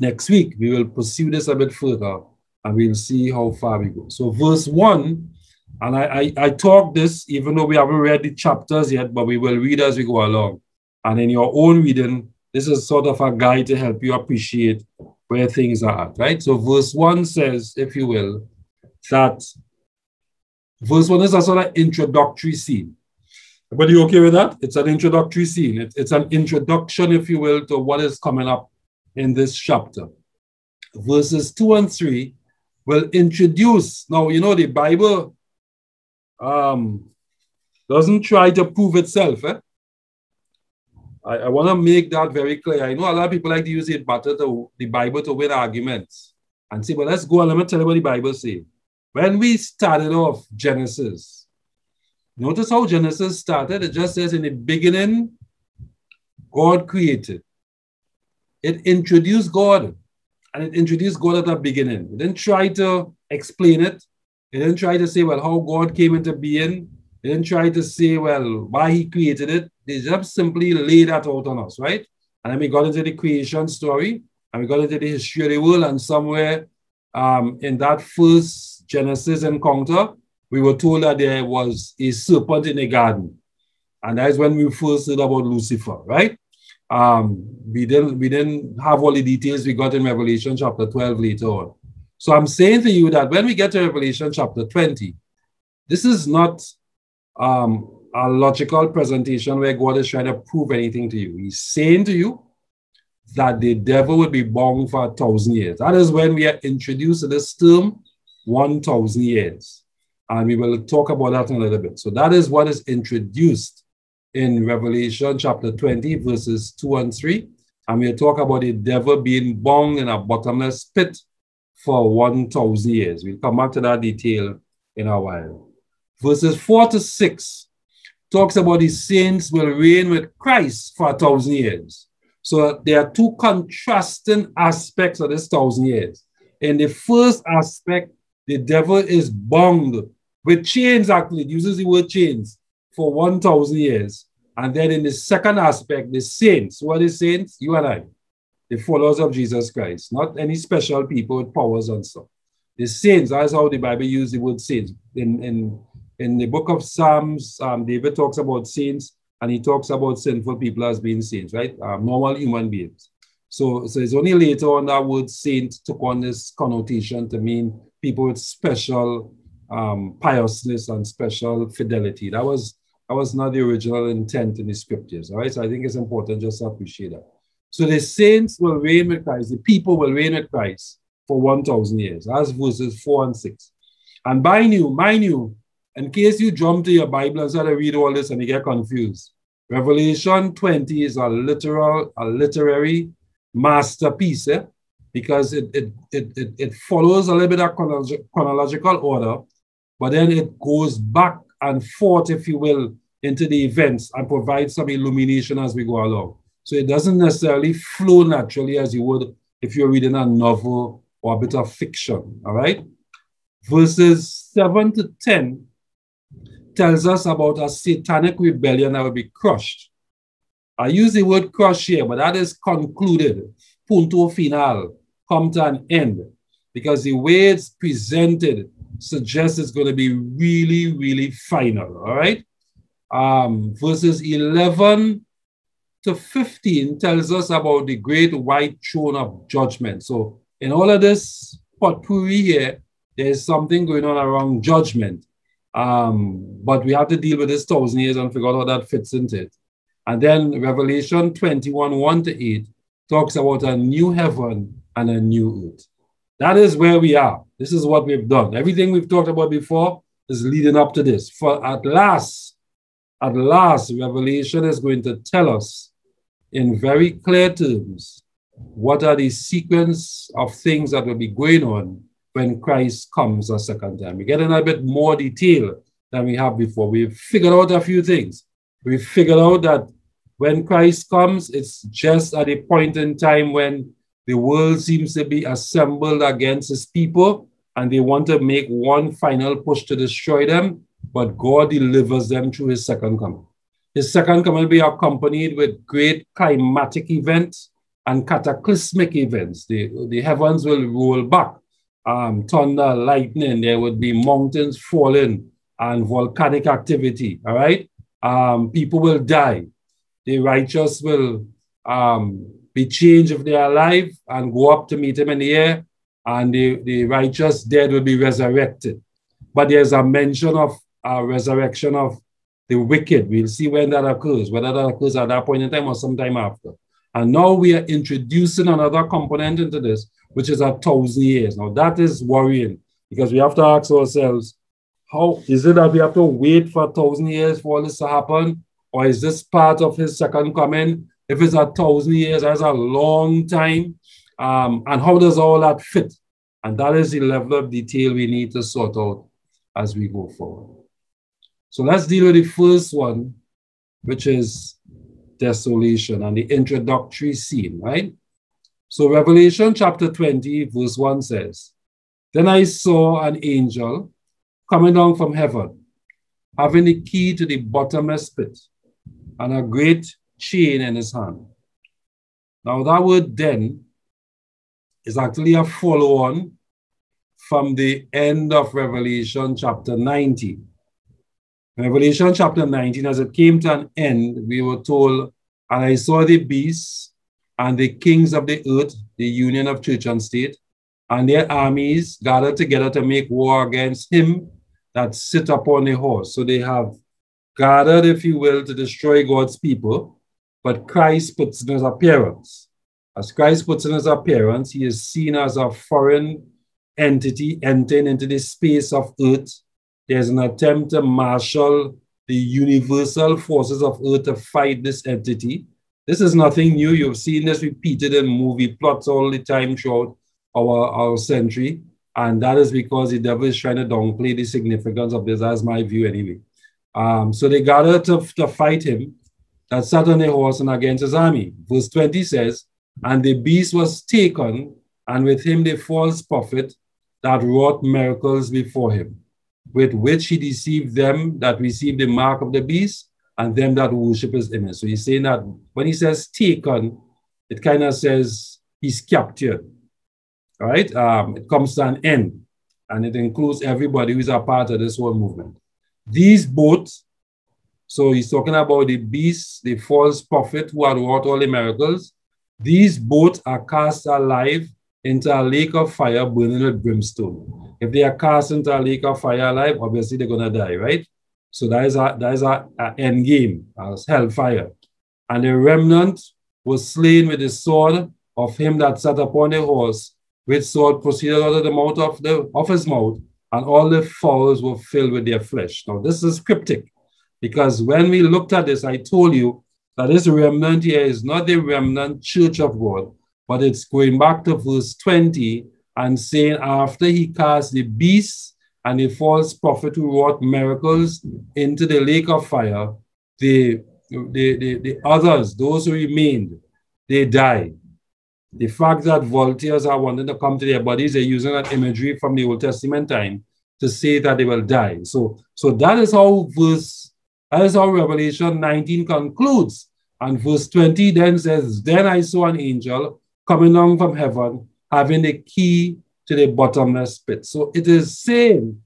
next week, we will pursue this a bit further and we'll see how far we go. So verse 1, and I, I, I talk this even though we haven't read the chapters yet, but we will read as we go along. And in your own reading, this is sort of a guide to help you appreciate where things are at, right? So verse 1 says, if you will, that Verse 1 is a sort of introductory scene. You okay with that? It's an introductory scene. It, it's an introduction, if you will, to what is coming up in this chapter. Verses 2 and 3 will introduce. Now, you know, the Bible um, doesn't try to prove itself. Eh? I, I want to make that very clear. I know a lot of people like to use it but to the Bible to win arguments and say, well, let's go and let me tell you what the Bible says. When we started off Genesis, notice how Genesis started. It just says in the beginning, God created. It introduced God and it introduced God at the beginning. It didn't try to explain it. It didn't try to say, well, how God came into being. It didn't try to say, well, why he created it. They just simply laid that out on us, right? And then we got into the creation story and we got into the history of the world. And somewhere um, in that first Genesis encounter, we were told that there was a serpent in the garden. And that is when we first heard about Lucifer, right? Um, we didn't we didn't have all the details we got in Revelation chapter 12 later on. So I'm saying to you that when we get to Revelation chapter 20, this is not um, a logical presentation where God is trying to prove anything to you. He's saying to you that the devil will be bound for a thousand years. That is when we are introduced to this term 1,000 years. And we will talk about that in a little bit. So that is what is introduced in Revelation chapter 20, verses 2 and 3. And we'll talk about the devil being bound in a bottomless pit for 1,000 years. We'll come back to that detail in a while. Verses 4 to 6 talks about the saints will reign with Christ for a thousand years. So there are two contrasting aspects of this thousand years. In the first aspect, the devil is bound with chains, actually, it uses the word chains for 1,000 years. And then in the second aspect, the saints. Who are the saints? You and I, the followers of Jesus Christ, not any special people with powers and stuff. The saints, that's how the Bible uses the word saints. In, in, in the book of Psalms, um, David talks about saints and he talks about sinful people as being saints, right? Um, normal human beings. So, so it's only later on that word saint took on this connotation to mean people with special um, piousness and special fidelity. That was that was not the original intent in the scriptures. All right, so I think it's important just to appreciate that. So the saints will reign with Christ, the people will reign with Christ for 1,000 years. That's verses 4 and 6. And mind you, mind you, in case you jump to your Bible and start to read all this and you get confused, Revelation 20 is a literal, a literary masterpiece, eh? Because it, it, it, it, it follows a little bit of chronological order, but then it goes back and forth, if you will, into the events and provides some illumination as we go along. So it doesn't necessarily flow naturally as you would if you're reading a novel or a bit of fiction, all right? Verses 7 to 10 tells us about a satanic rebellion that will be crushed. I use the word crush here, but that is concluded, punto final, come to an end, because the way it's presented suggests it's going to be really, really final, all right? Um, verses 11 to 15 tells us about the great white throne of judgment. So in all of this potpourri here, there's something going on around judgment. Um, but we have to deal with this thousand years and figure out how that fits into it. And then Revelation 21, 1 to 8 talks about a new heaven and a new earth. That is where we are. This is what we've done. Everything we've talked about before is leading up to this. For at last, at last, Revelation is going to tell us in very clear terms what are the sequence of things that will be going on when Christ comes a second time. We get in a bit more detail than we have before. We've figured out a few things. We've figured out that when Christ comes, it's just at a point in time when the world seems to be assembled against his people and they want to make one final push to destroy them, but God delivers them through his second coming. His second coming will be accompanied with great climatic events and cataclysmic events. The, the heavens will roll back, um, thunder, lightning, there would be mountains falling and volcanic activity, all right? Um, people will die. The righteous will um, be changed if they are alive and go up to meet him in the air, and the, the righteous dead will be resurrected. But there's a mention of a resurrection of the wicked. We'll see when that occurs, whether that occurs at that point in time or sometime after. And now we are introducing another component into this, which is a thousand years. Now that is worrying because we have to ask ourselves, how is it that we have to wait for a thousand years for all this to happen? Or is this part of his second coming? If it's a thousand years, that's a long time. Um, and how does all that fit? And that is the level of detail we need to sort out as we go forward. So let's deal with the first one, which is desolation and the introductory scene, right? So Revelation chapter 20, verse 1 says, Then I saw an angel coming down from heaven, having the key to the bottomless pit and a great chain in his hand. Now, that word then is actually a follow on from the end of Revelation chapter 19. Revelation chapter 19, as it came to an end, we were told, And I saw the beasts and the kings of the earth, the union of church and state, and their armies gathered together to make war against him that sit upon a horse. So they have gathered, if you will, to destroy God's people but Christ puts in his appearance. As Christ puts in his appearance, he is seen as a foreign entity entering into the space of earth. There's an attempt to marshal the universal forces of earth to fight this entity. This is nothing new. You've seen this repeated in movie plots all the time throughout our, our century. And that is because the devil is trying to downplay the significance of this. That's my view anyway. Um, so they gather to, to fight him that sat on a horse and against his army. Verse 20 says, And the beast was taken, and with him the false prophet that wrought miracles before him, with which he deceived them that received the mark of the beast and them that worship his image. So he's saying that when he says taken, it kind of says he's captured. All right, um, it comes to an end, and it includes everybody who is a part of this whole movement. These boats, so he's talking about the beast, the false prophet who had wrought all the miracles. These boats are cast alive into a lake of fire burning with brimstone. If they are cast into a lake of fire alive, obviously they're gonna die, right? So that is a that is a end game, as hellfire. And the remnant was slain with the sword of him that sat upon the horse, which sword proceeded out of the mouth of the of his mouth, and all the fowls were filled with their flesh. Now this is cryptic, because when we looked at this, I told you that this remnant here is not the remnant church of God, but it's going back to verse 20 and saying after he cast the beast and the false prophet who wrought miracles into the lake of fire, the, the, the, the others, those who remained, they died. The fact that vultures are wanting to come to their bodies, they're using that imagery from the Old Testament time to say that they will die. So, so that is how verse, is how Revelation 19 concludes. And verse 20 then says, Then I saw an angel coming down from heaven, having a key to the bottomless pit. So it is saying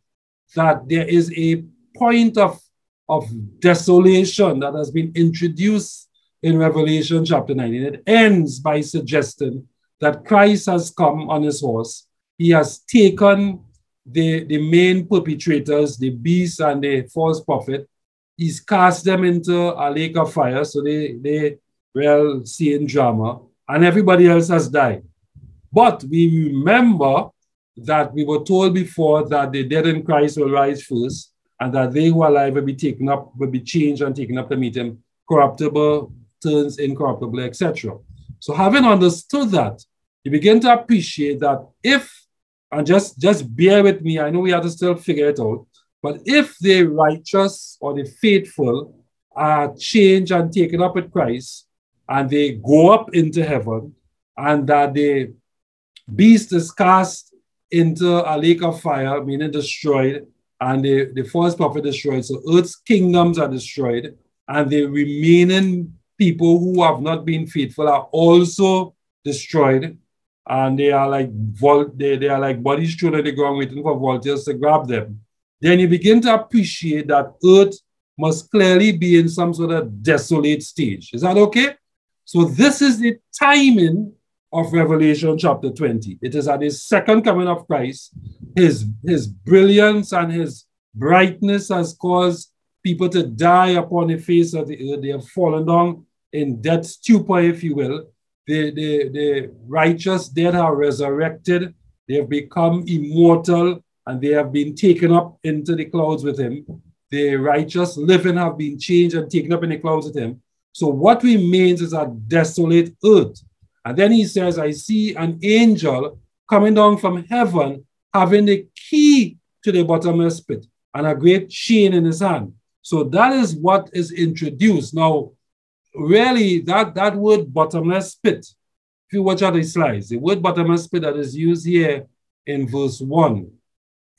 that there is a point of, of desolation that has been introduced in Revelation chapter 19. It ends by suggesting that Christ has come on his horse. He has taken the, the main perpetrators, the beast and the false prophet. He's cast them into a lake of fire, so they, they well seeing drama, and everybody else has died. But we remember that we were told before that the dead in Christ will rise first, and that they who are alive will be taken up, will be changed and taken up to meet him, corruptible turns incorruptible, etc. So having understood that, you begin to appreciate that if, and just, just bear with me, I know we have to still figure it out, but if the righteous or the faithful are changed and taken up with Christ, and they go up into heaven, and that the beast is cast into a lake of fire, meaning destroyed, and the, the false prophet destroyed. So earth's kingdoms are destroyed, and the remaining people who have not been faithful are also destroyed. And they are like they, they are like bodies thrown at the ground waiting for vultures to grab them. Then you begin to appreciate that earth must clearly be in some sort of desolate stage. Is that okay? So this is the timing of Revelation chapter 20. It is at his second coming of Christ. His, his brilliance and his brightness has caused people to die upon the face of the earth. They have fallen down in death stupor, if you will. The, the, the righteous dead are resurrected. They have become immortal and they have been taken up into the clouds with him. The righteous living have been changed and taken up in the clouds with him. So what remains is a desolate earth. And then he says, I see an angel coming down from heaven having the key to the bottomless pit and a great chain in his hand. So that is what is introduced. Now, really, that, that word bottomless pit, if you watch out the slides, the word bottomless pit that is used here in verse 1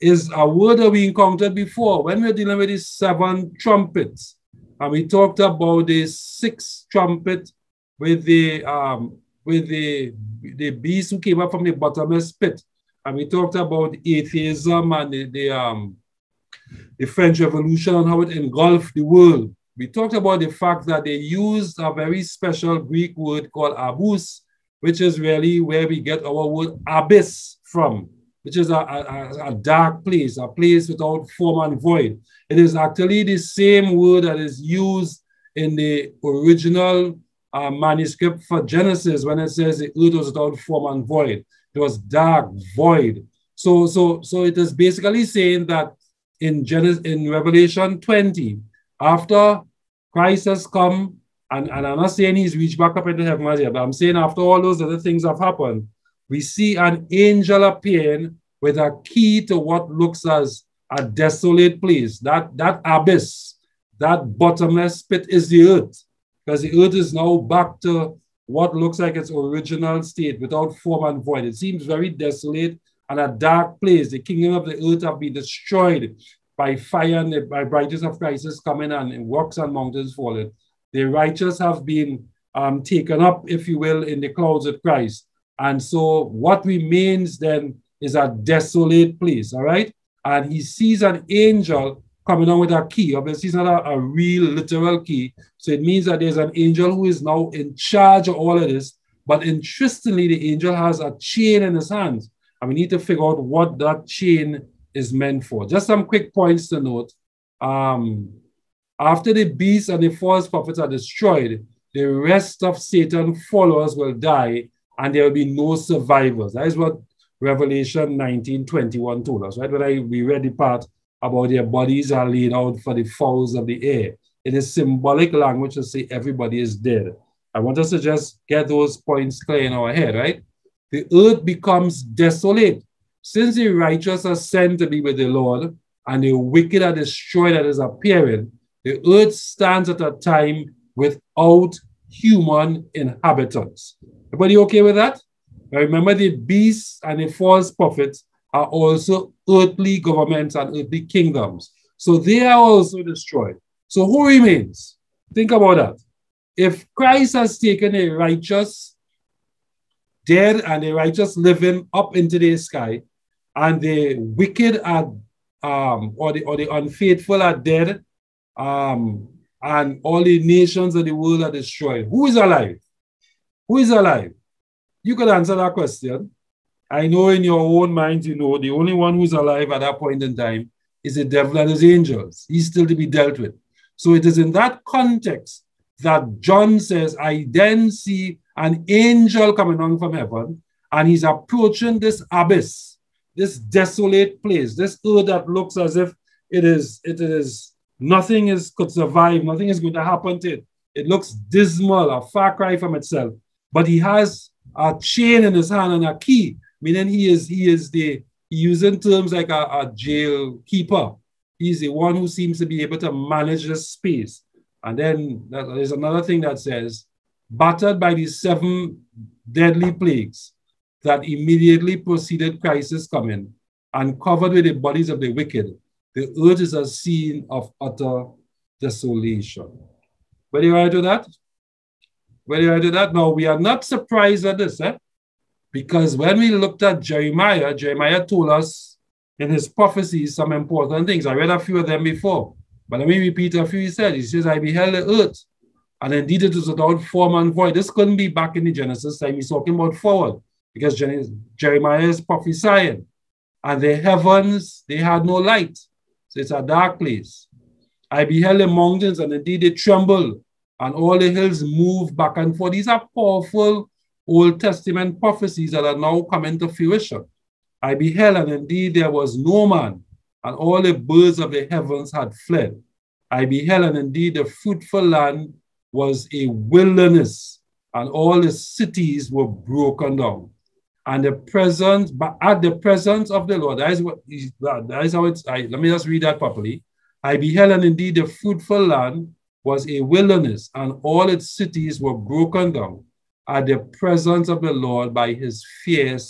is a word that we encountered before when we are dealing with the seven trumpets. And we talked about the sixth trumpet with the um, with the, the beast who came up from the bottomless pit. And we talked about atheism and the, the, um, the French Revolution and how it engulfed the world. We talked about the fact that they used a very special Greek word called abus, which is really where we get our word abyss from, which is a, a, a dark place, a place without form and void. It is actually the same word that is used in the original uh, manuscript for Genesis when it says the earth was without form and void. It was dark, void. So, so, so it is basically saying that in Genesis, in Revelation 20, after Christ has come, and, and I'm not saying he's reached back up into heaven as yet, but I'm saying after all those other things have happened, we see an angel appearing with a key to what looks as a desolate place. That, that abyss, that bottomless pit is the earth because the earth is now back to what looks like its original state without form and void. It seems very desolate and a dark place. The kingdom of the earth have been destroyed. by fire and by brightness of Christ is coming and rocks and mountains falling. The righteous have been um, taken up, if you will, in the clouds of Christ. And so what remains then is a desolate place, all right? And he sees an angel coming on with a key. Obviously, it's not a, a real literal key. So it means that there's an angel who is now in charge of all of this. But interestingly, the angel has a chain in his hands. And we need to figure out what that chain is meant for. Just some quick points to note. Um, after the beast and the false prophets are destroyed, the rest of Satan's followers will die and there will be no survivors. That is what Revelation 19 21 told us, right? When I, we read the part about their bodies are laid out for the fowls of the air. It is symbolic language to say everybody is dead. I want us to just get those points clear in our head, right? The earth becomes desolate. Since the righteous are sent to be with the Lord and the wicked are destroyed that is appearing, the earth stands at a time without human inhabitants. Everybody okay with that? Now remember the beasts and the false prophets are also earthly governments and earthly kingdoms. So they are also destroyed. So who remains? Think about that. If Christ has taken a righteous dead and the righteous living up into the sky, and the wicked are um, or the or the unfaithful are dead, um, and all the nations of the world are destroyed. Who is alive? Who is alive? You could answer that question. I know in your own mind, you know, the only one who's alive at that point in time is the devil and his angels. He's still to be dealt with. So it is in that context that John says, I then see an angel coming down from heaven, and he's approaching this abyss, this desolate place, this earth that looks as if it is, it is, nothing is could survive, nothing is going to happen to it. It looks dismal, a far cry from itself. But he has a chain in his hand and a key meaning he is he is the using terms like a, a jail keeper. He's the one who seems to be able to manage the space. And then there's another thing that says, battered by these seven deadly plagues that immediately preceded Christ's coming and covered with the bodies of the wicked, the earth is a scene of utter desolation. Where you you to that? Do you to that? Now, we are not surprised at this. Eh? Because when we looked at Jeremiah, Jeremiah told us in his prophecies some important things. I read a few of them before, but let me repeat a few he said. He says, I beheld the earth, and indeed it was without form and void. This couldn't be back in the Genesis time. He's talking about forward, because Jeremiah is prophesying. And the heavens, they had no light. So it's a dark place. I beheld the mountains, and indeed they trembled, and all the hills move back and forth. These are powerful Old Testament prophecies that are now coming to fruition. I beheld, and indeed there was no man, and all the birds of the heavens had fled. I beheld, and indeed the fruitful land was a wilderness, and all the cities were broken down. And the presence, but at the presence of the Lord, that is what that is how it's. I, let me just read that properly. I beheld, and indeed the fruitful land was a wilderness, and all its cities were broken down at the presence of the Lord by his fierce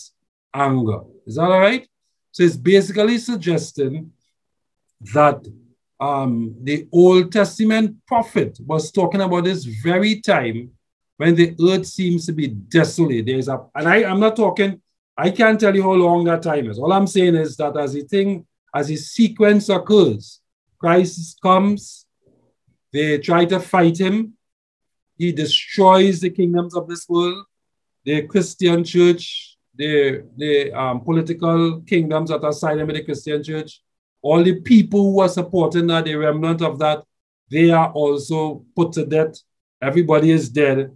anger. Is that all right? So it's basically suggesting that um, the Old Testament prophet was talking about this very time when the earth seems to be desolate. There's a, and I, I'm not talking, I can't tell you how long that time is. All I'm saying is that as the thing, as the sequence occurs, Christ comes, they try to fight him, he destroys the kingdoms of this world, the Christian church, the, the um, political kingdoms that are siding with the Christian church. All the people who are supporting that, the remnant of that, they are also put to death. Everybody is dead.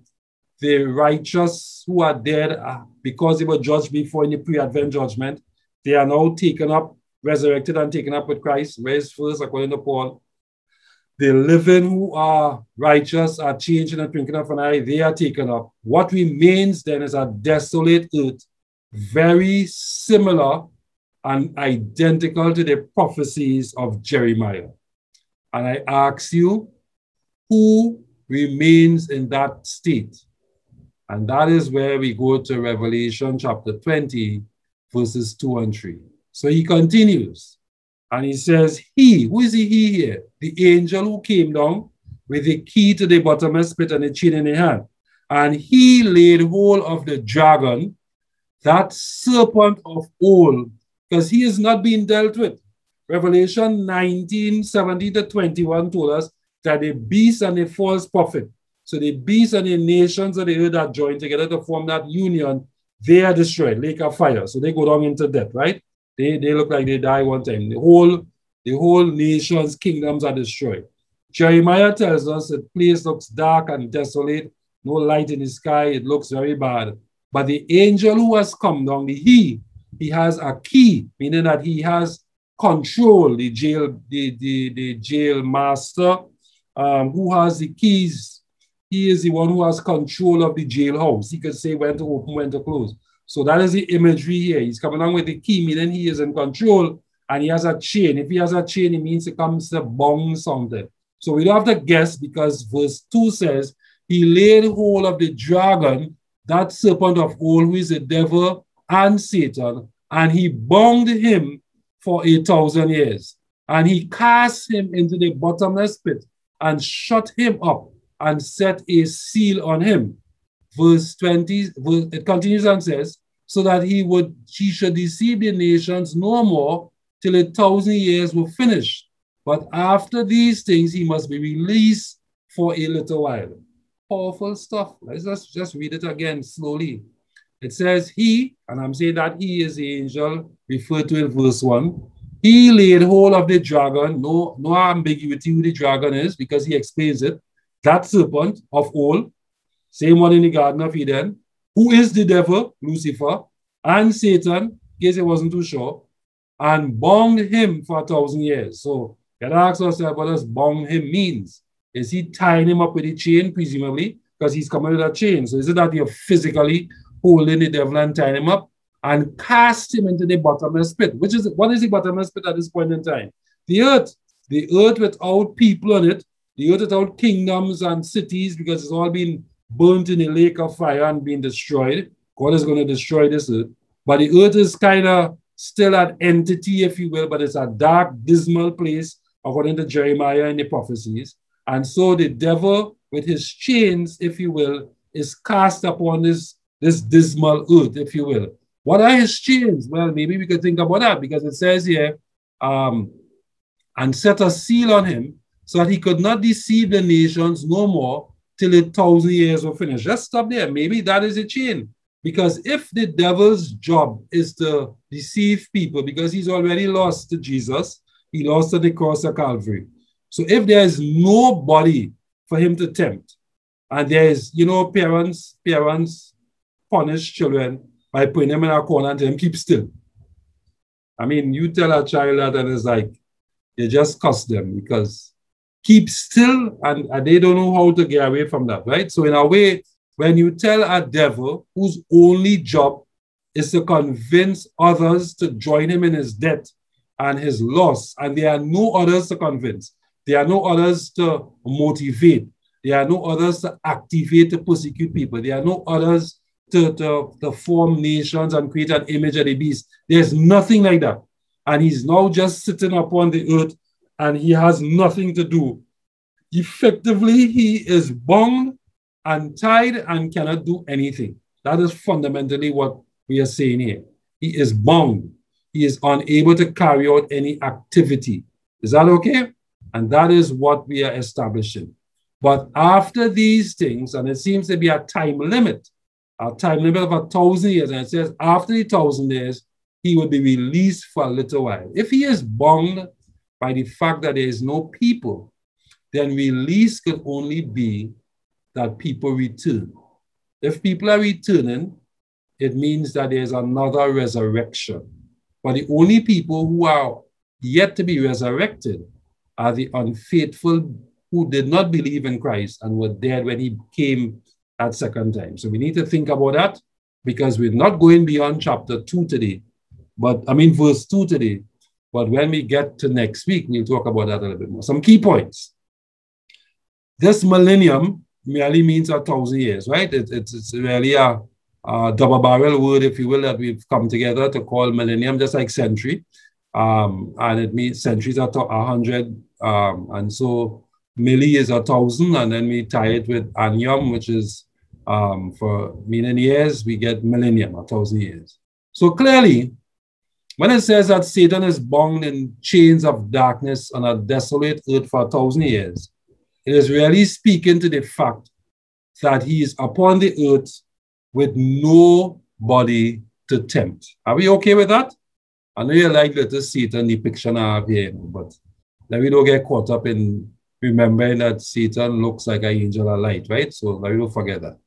The righteous who are dead uh, because they were judged before in the pre-advent judgment, they are now taken up, resurrected and taken up with Christ, raised first according to Paul the living who are righteous are changing and twinkling of an eye, they are taken up. What remains then is a desolate earth, very similar and identical to the prophecies of Jeremiah. And I ask you, who remains in that state? And that is where we go to Revelation chapter 20, verses 2 and 3. So he continues. And he says, He, who is the he here? The angel who came down with the key to the bottomless pit and the chain in his hand. And he laid hold of the dragon, that serpent of old, because he is not being dealt with. Revelation 19, 70 to 21 told us that the beast and the false prophet, so the beast and the nations of the earth are joined together to form that union, they are destroyed, lake of fire. So they go down into death, right? They, they look like they die one time. The whole, the whole nation's kingdoms are destroyed. Jeremiah tells us the place looks dark and desolate, no light in the sky, it looks very bad. But the angel who has come down, the he, he has a key, meaning that he has control, the jail, the, the, the jail master, um, who has the keys. He is the one who has control of the jailhouse. He can say when to open, when to close. So that is the imagery here. He's coming along with the key, meaning he is in control and he has a chain. If he has a chain, it means it comes to bong something. So we don't have to guess because verse 2 says, He laid hold of the dragon, that serpent of old, who is the devil and Satan, and he bound him for a thousand years. And he cast him into the bottomless pit and shut him up and set a seal on him. Verse 20, it continues and says, so that he would he should deceive the nations no more till a thousand years were finished. But after these things, he must be released for a little while. Powerful stuff. Let's just, just read it again slowly. It says, He, and I'm saying that he is the angel referred to in verse 1. He laid hold of the dragon. No, no ambiguity who the dragon is because he explains it. That serpent of old, same one in the Garden of Eden, who is the devil, Lucifer, and Satan, in case it wasn't too sure, and bound him for a thousand years. So Gotta ask ourselves what does bound him means. Is he tying him up with a chain, presumably, because he's coming with a chain? So is it that you're physically holding the devil and tying him up and cast him into the bottomless pit? Which is what is the bottomless pit at this point in time? The earth, the earth without people on it, the earth without kingdoms and cities, because it's all been burnt in the lake of fire and being destroyed. God is going to destroy this earth. But the earth is kind of still an entity, if you will, but it's a dark, dismal place according to Jeremiah and the prophecies. And so the devil, with his chains, if you will, is cast upon this, this dismal earth, if you will. What are his chains? Well, maybe we could think about that because it says here, um, and set a seal on him so that he could not deceive the nations no more till a thousand years were finished. Just stop there. Maybe that is a chain. Because if the devil's job is to deceive people because he's already lost to Jesus, he lost at the cross of Calvary. So if there is nobody for him to tempt, and there is, you know, parents, parents punish children by putting them in a corner and them keep still. I mean, you tell a child that and it's like, you just cuss them because keep still and, and they don't know how to get away from that, right? So in a way, when you tell a devil whose only job is to convince others to join him in his debt and his loss, and there are no others to convince. There are no others to motivate. There are no others to activate to persecute people. There are no others to, to, to form nations and create an image of the beast. There's nothing like that. And he's now just sitting upon the earth and he has nothing to do. Effectively, he is bound and tied and cannot do anything. That is fundamentally what we are saying here. He is bound he is unable to carry out any activity. Is that okay? And that is what we are establishing. But after these things, and it seems to be a time limit, a time limit of a thousand years, and it says after the thousand years, he will be released for a little while. If he is bound by the fact that there is no people, then release can only be that people return. If people are returning, it means that there's another resurrection. But the only people who are yet to be resurrected are the unfaithful who did not believe in Christ and were dead when he came at second time. So we need to think about that because we're not going beyond chapter 2 today, but I mean verse 2 today. But when we get to next week, we'll talk about that a little bit more. Some key points. This millennium merely means a thousand years, right? It, it's, it's really a, uh, double barrel word, if you will, that we've come together to call millennium, just like century. Um, and it means centuries are a hundred. Um, and so milli is a thousand, and then we tie it with annum, which is um, for million years, we get millennium, a thousand years. So clearly, when it says that Satan is bound in chains of darkness on a desolate earth for a thousand years, it is really speaking to the fact that he is upon the earth with nobody to tempt. Are we okay with that? I know you like little Satan depiction I have here, but let me don't get caught up in remembering that Satan looks like an angel of light, right? So let me don't forget that.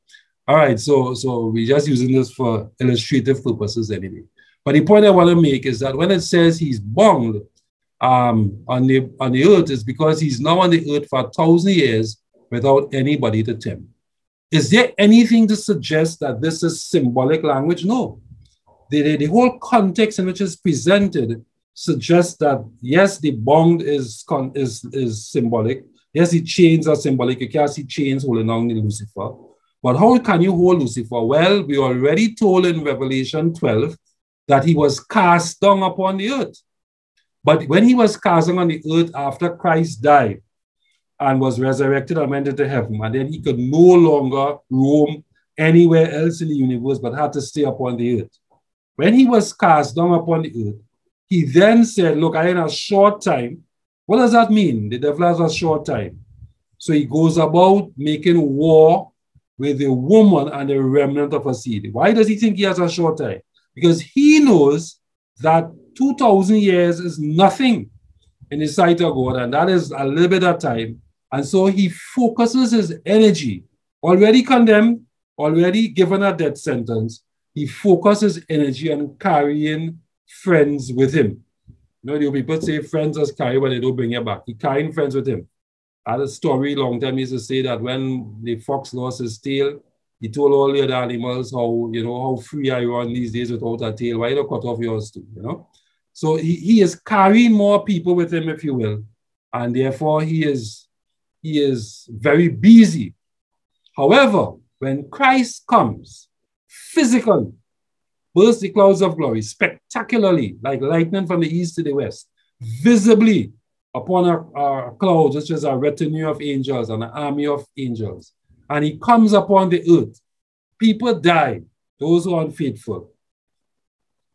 All right, so so we're just using this for illustrative purposes anyway. But the point I want to make is that when it says he's bound um, on the on the earth, is because he's now on the earth for a thousand years without anybody to tempt. Is there anything to suggest that this is symbolic language? No. The, the, the whole context in which it's presented suggests that yes, the bond is is is symbolic. Yes, the chains are symbolic. You can't see chains holding on to Lucifer. But how can you hold Lucifer? Well, we already told in Revelation 12 that he was cast down upon the earth. But when he was cast down on the earth after Christ died and was resurrected and went into heaven, and then he could no longer roam anywhere else in the universe but had to stay upon the earth. When he was cast down upon the earth, he then said, Look, I in a short time. What does that mean? The devil has a short time. So he goes about making war with a woman and a remnant of a seed. Why does he think he has a short time? Because he knows that 2,000 years is nothing in the sight of God, and that is a little bit of time. And so he focuses his energy, already condemned, already given a death sentence, he focuses energy on carrying friends with him. You know, the people say friends just carry but they don't bring you back. He carrying friends with him. I had a story long time used to say that when the fox lost his tail, he told all the other animals how, you know, how free I run these days without a tail. Why don't cut off yours too, you know? So he, he is carrying more people with him, if you will. And therefore he is, he is very busy. However, when Christ comes physically, burst the clouds of glory spectacularly, like lightning from the east to the west, visibly upon our, our clouds, which is a retinue of angels and an army of angels. And he comes upon the earth. People die, those who are unfaithful.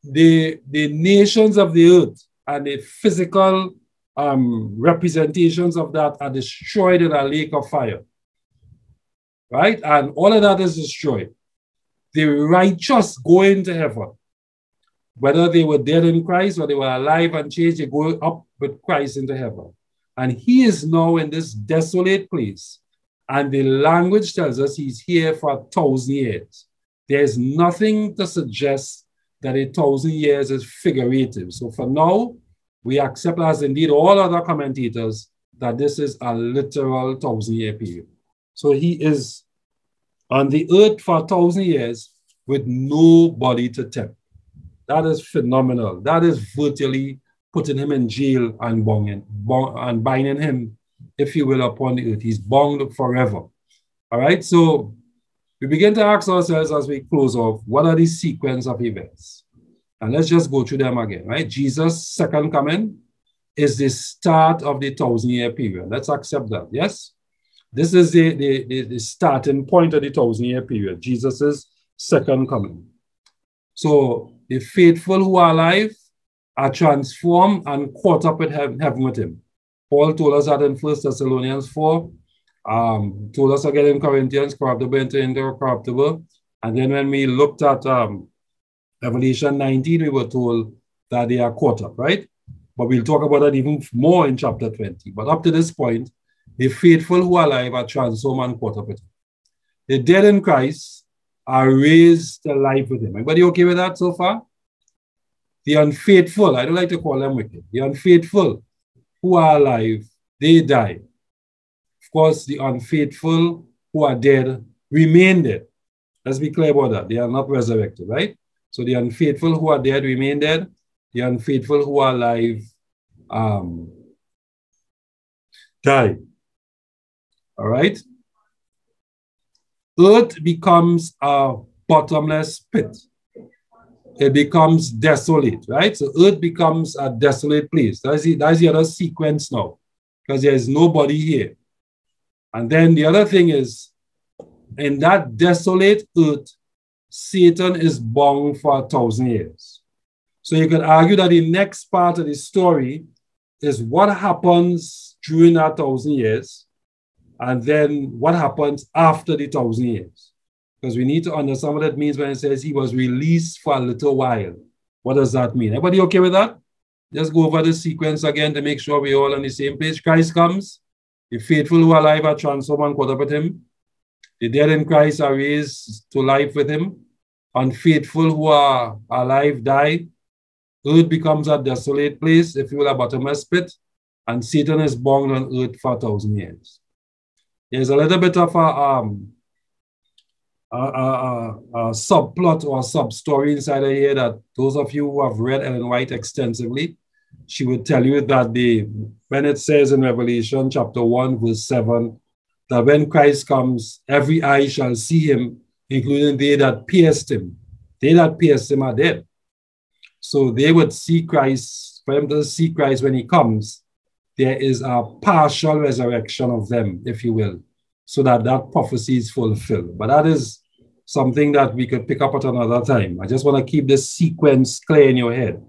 The, the nations of the earth and the physical um, representations of that are destroyed in a lake of fire. Right? And all of that is destroyed. The righteous go into heaven. Whether they were dead in Christ or they were alive and changed, they go up with Christ into heaven. And he is now in this desolate place. And the language tells us he's here for a thousand years. There's nothing to suggest that a thousand years is figurative. So for now, we accept as indeed all other commentators that this is a literal thousand year period. So he is on the earth for a thousand years with nobody to tempt. That is phenomenal. That is virtually putting him in jail and bonding, and binding him, if you will, upon the earth. He's bound forever. All right, so we begin to ask ourselves as we close off, what are the sequence of events? And let's just go through them again, right? Jesus' second coming is the start of the thousand year period. Let's accept that, yes? This is the, the, the, the starting point of the thousand year period, Jesus' second coming. So the faithful who are alive are transformed and caught up with heaven, heaven with him. Paul told us that in First Thessalonians 4, um, told us again in Corinthians, corruptible into incorruptible. And then when we looked at um, Revelation 19, we were told that they are caught up, right? But we'll talk about that even more in chapter 20. But up to this point, the faithful who are alive are transformed and caught up with him. The dead in Christ are raised alive with him. Everybody okay with that so far? The unfaithful, I don't like to call them wicked, the unfaithful who are alive, they die. Of course, the unfaithful who are dead remain dead. Let's be clear about that. They are not resurrected, right? So the unfaithful who are dead remain dead. The unfaithful who are alive um, die. All right? Earth becomes a bottomless pit. It becomes desolate, right? So earth becomes a desolate place. That's the, that's the other sequence now, because there is nobody here. And then the other thing is, in that desolate earth, Satan is bound for a thousand years. So you could argue that the next part of the story is what happens during that thousand years, and then what happens after the thousand years. Because we need to understand what that means when it says he was released for a little while. What does that mean? Everybody okay with that? Just go over the sequence again to make sure we're all on the same page. Christ comes, the faithful who are alive are transformed and caught up with him. The dead in Christ are raised to life with him. Unfaithful who are alive die. Earth becomes a desolate place, if you will, a bottomless pit. And Satan is bound on earth for a thousand years. There's a little bit of a, um, a, a, a subplot or sub story inside of here that those of you who have read Ellen White extensively, she would tell you that the when it says in Revelation chapter 1, verse 7, that when Christ comes, every eye shall see him, including they that pierced him. They that pierced him are dead. So they would see Christ, for them to see Christ when he comes, there is a partial resurrection of them, if you will, so that that prophecy is fulfilled. But that is something that we could pick up at another time. I just want to keep this sequence clear in your head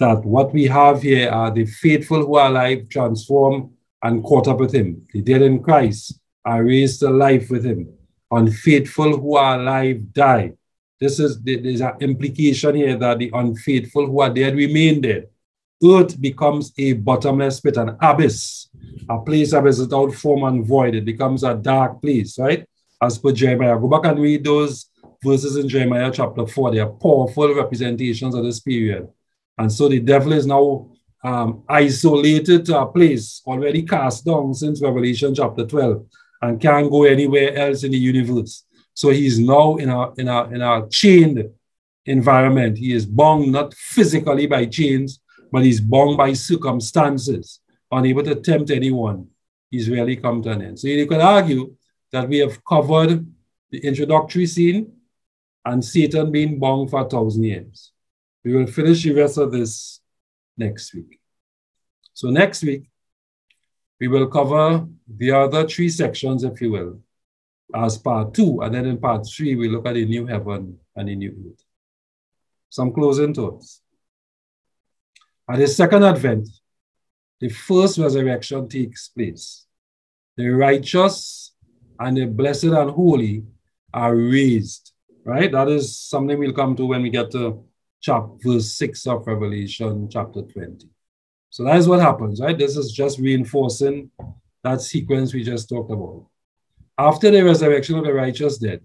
that what we have here are the faithful who are alive, transformed, and caught up with him. The dead in Christ are raised to life with him. Unfaithful who are alive die. This is there's an implication here that the unfaithful who are dead remain dead. Earth becomes a bottomless pit, an abyss, a place that is without form and void. It becomes a dark place, right? As per Jeremiah. Go back and read those verses in Jeremiah chapter 4. They are powerful representations of this period. And so the devil is now um, isolated to a place already cast down since Revelation chapter 12 and can't go anywhere else in the universe. So he's now in a, in a, in a chained environment. He is bound not physically by chains, but he's bound by circumstances, unable to tempt anyone. He's really come to an end. So you could argue that we have covered the introductory scene and Satan being bound for a thousand years. We will finish the rest of this next week. So next week, we will cover the other three sections, if you will, as part two. And then in part three, we look at the new heaven and the new earth. Some closing thoughts. At the second advent, the first resurrection takes place. The righteous and the blessed and holy are raised, right? That is something we'll come to when we get to chapter verse 6 of Revelation, chapter 20. So that is what happens, right? This is just reinforcing that sequence we just talked about. After the resurrection of the righteous dead,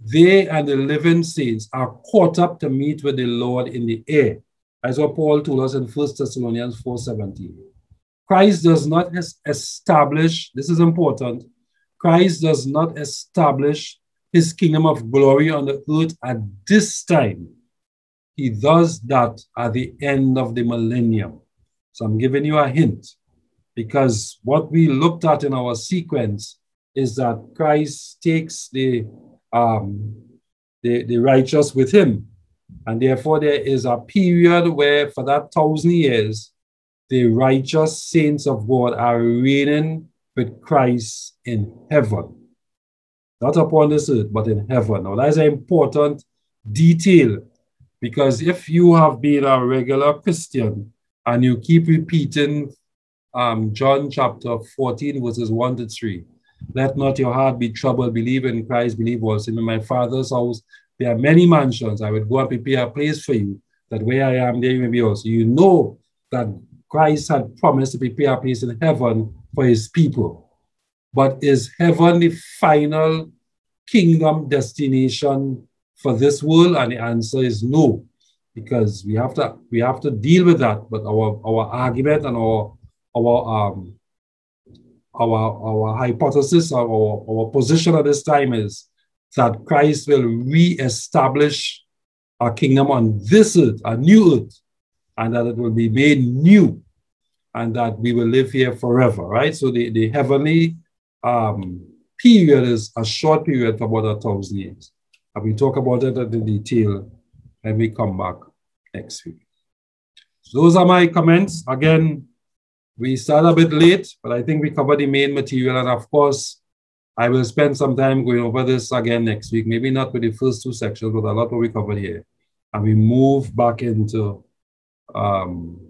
they and the living saints are caught up to meet with the Lord in the air, as what Paul told us in 1 Thessalonians 4.17. Christ does not establish, this is important, Christ does not establish his kingdom of glory on the earth at this time. He does that at the end of the millennium. So I'm giving you a hint because what we looked at in our sequence is that Christ takes the, um, the, the righteous with him. And therefore, there is a period where, for that thousand years, the righteous saints of God are reigning with Christ in heaven. Not upon this earth, but in heaven. Now, that's an important detail because if you have been a regular Christian and you keep repeating um, John chapter 14, verses 1 to 3, let not your heart be troubled. Believe in Christ, believe also in my Father's house. There are many mansions. I would go and prepare a place for you, that where I am, there you may be also. You know that Christ had promised to prepare a place in heaven for his people. But is heaven the final kingdom destination for this world? And the answer is no, because we have to we have to deal with that. But our our argument and our our um our our hypothesis or our, our position at this time is that Christ will re-establish our kingdom on this earth, a new earth, and that it will be made new and that we will live here forever, right? So the, the heavenly um, period is a short period for about a thousand years. And we talk about it in detail when we come back next week. So those are my comments. Again, we start a bit late, but I think we covered the main material. And of course, I will spend some time going over this again next week. Maybe not with the first two sections, but a lot what we covered here. And we move back into um,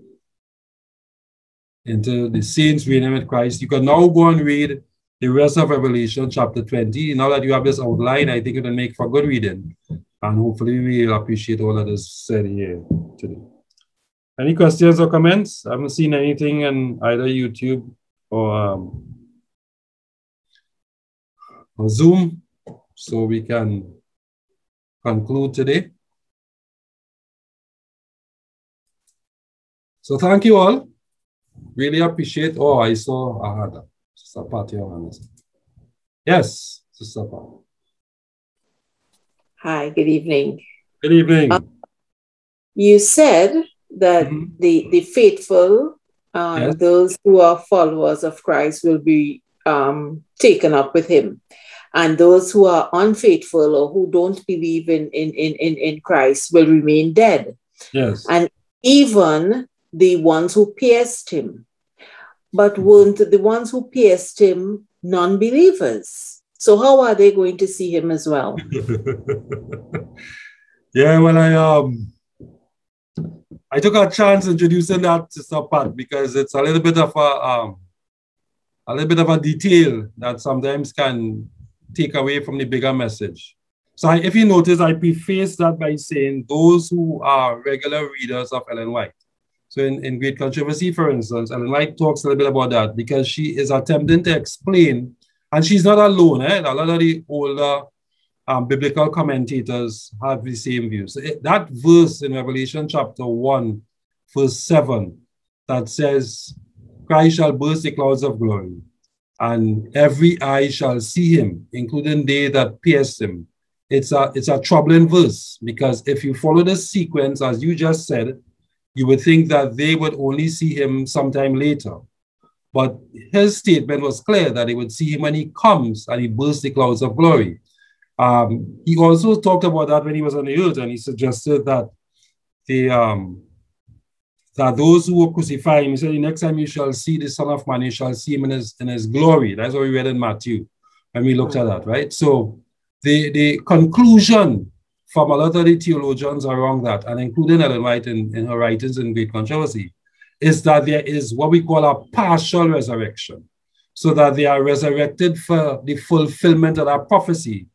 into the saints reigning with Christ. You can now go and read the rest of Revelation chapter 20. Now that you have this outline, I think it will make for good reading. And hopefully we'll appreciate all that is said here today. Any questions or comments? I haven't seen anything on either YouTube or, um, or Zoom, so we can conclude today. So thank you all. Really appreciate. Oh, I saw Ahada. Yes, Sister Hi, good evening. Good evening. Uh, you said that mm-hmm. the, the faithful, uh, yes. those who are followers of Christ, will be um, taken up with him. And those who are unfaithful or who don't believe in, in, in, in, in Christ will remain dead. Yes. And even the ones who pierced him. But weren't the ones who pierced him non believers? So, how are they going to see him as well? yeah, well, I um, I took a chance introducing that to Sapat because it's a little bit of a um, a little bit of a detail that sometimes can take away from the bigger message. So I, if you notice, I preface that by saying those who are regular readers of Ellen White so in, in Great Controversy, for instance, Ellen White talks a little bit about that because she is attempting to explain, and she's not alone. Eh? A lot of the older um, biblical commentators have the same views. So that verse in Revelation chapter 1, verse 7, that says, Christ shall burst the clouds of glory, and every eye shall see him, including they that pierced him. It's a, it's a troubling verse because if you follow the sequence, as you just said, you would think that they would only see him sometime later. But his statement was clear that they would see him when he comes and he bursts the clouds of glory. Um, he also talked about that when he was on the earth, and he suggested that the um, that those who will crucify him, he said, the next time you shall see the Son of Man, you shall see him in his in his glory. That's what we read in Matthew, and we looked at that, right? So the the conclusion from a lot of the theologians around that, and including Ellen White in, in her writings in Great Controversy, is that there is what we call a partial resurrection. So that they are resurrected for the fulfillment of that prophecy,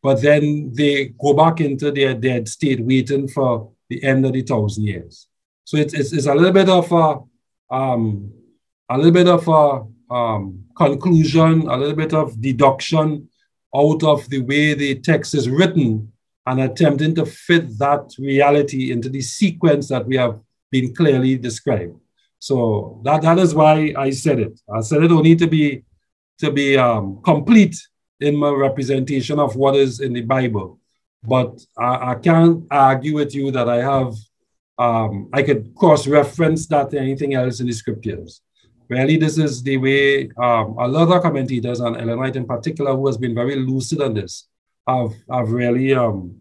but then they go back into their dead state, waiting for the end of the thousand years. So it's, it's, it's a little bit of a, um, a little bit of a um, conclusion, a little bit of deduction out of the way the text is written and attempting to fit that reality into the sequence that we have been clearly described. So that, that is why I said it. I said it only to be to be um, complete in my representation of what is in the Bible. But I, I can't argue with you that I have um, I could cross-reference that to anything else in the scriptures. Really, this is the way um, a lot of commentators, and Ellen White in particular, who has been very lucid on this, have, have really um,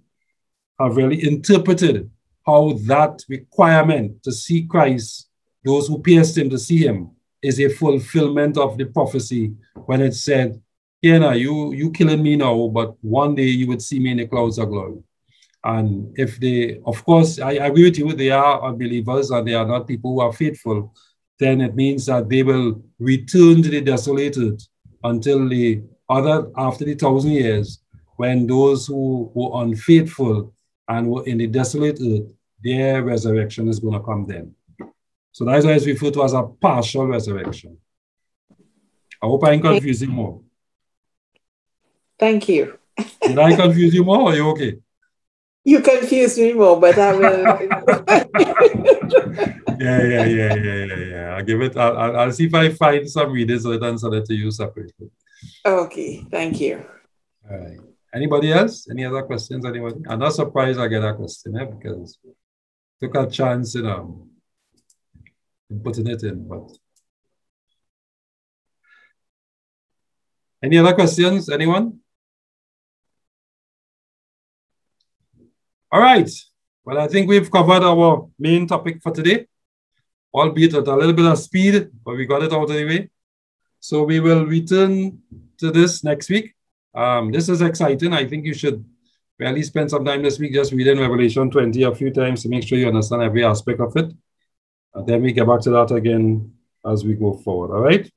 have really interpreted how that requirement to see Christ, those who pierced him to see him, is a fulfillment of the prophecy when it said, now you you killing me now, but one day you would see me in the clouds of glory. And if they, of course, I, I agree with you, they are unbelievers and they are not people who are faithful, then it means that they will return to the desolated until the other after the thousand years when those who were unfaithful and were in the desolate earth, their resurrection is going to come then. So that's why it's referred to as a partial resurrection. I hope I ain't confusing more. Thank you. Did I confuse you more? Or are you okay? You confuse me more, but I will. yeah, yeah, yeah, yeah, yeah, yeah. I'll give it. I'll, I'll, see if I find some readers that answer it to you separately. Okay, thank you. All right. Anybody else? Any other questions? Anybody? I'm not surprised I get a question eh, because took a chance, you know, in putting it in. But any other questions? Anyone? All right. Well, I think we've covered our main topic for today, albeit at a little bit of speed, but we got it out anyway. So we will return to this next week. Um, this is exciting. I think you should really spend some time this week just reading Revelation 20 a few times to make sure you understand every aspect of it. And then we get back to that again as we go forward. All right.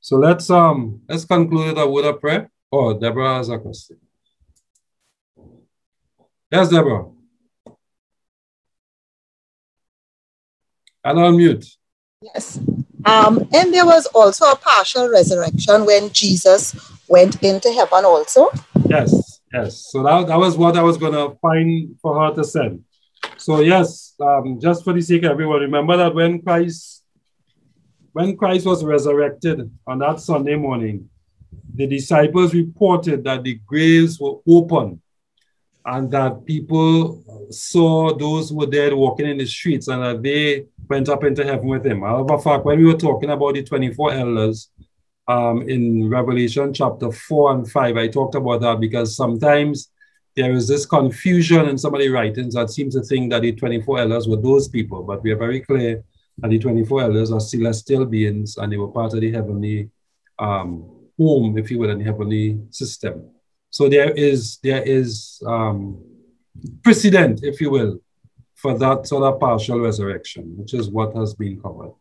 So let's um let's conclude with a word of prayer. Oh, Deborah has a question. Yes, Deborah. And unmute. Yes. Um, and there was also a partial resurrection when Jesus went into heaven also. Yes, yes. So that, that was what I was going to find for her to send. So yes, um, just for the sake of everyone, remember that when Christ, when Christ was resurrected on that Sunday morning, the disciples reported that the graves were open and that people saw those who were dead walking in the streets and that they went up into heaven with him. However, fact, when we were talking about the 24 elders um, in Revelation chapter 4 and 5, I talked about that because sometimes there is this confusion in some of the writings that seem to think that the 24 elders were those people, but we are very clear that the 24 elders are celestial beings and they were part of the heavenly um, home, if you will, in the heavenly system. So there is there is um, precedent, if you will, for that sort of partial resurrection, which is what has been covered.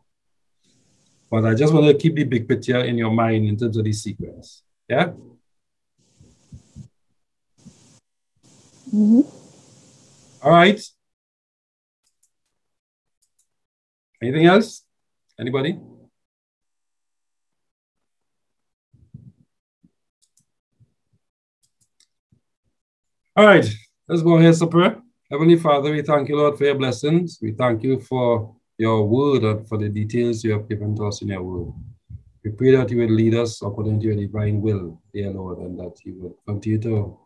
But I just want to keep the big picture in your mind in terms of the sequence. Yeah? Mm-hmm. All right. Anything else? Anybody? All right, let's go ahead, prayer. Heavenly Father, we thank you, Lord, for your blessings. We thank you for your word and for the details you have given to us in your word. We pray that you would lead us according to your divine will, dear Lord, and that you would continue to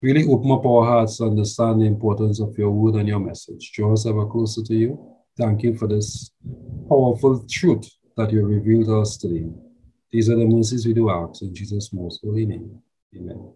really open up our hearts to understand the importance of your word and your message. Draw us ever closer to you. Thank you for this powerful truth that you revealed to us today. These are the mercies we do ask in Jesus' most holy name. Amen.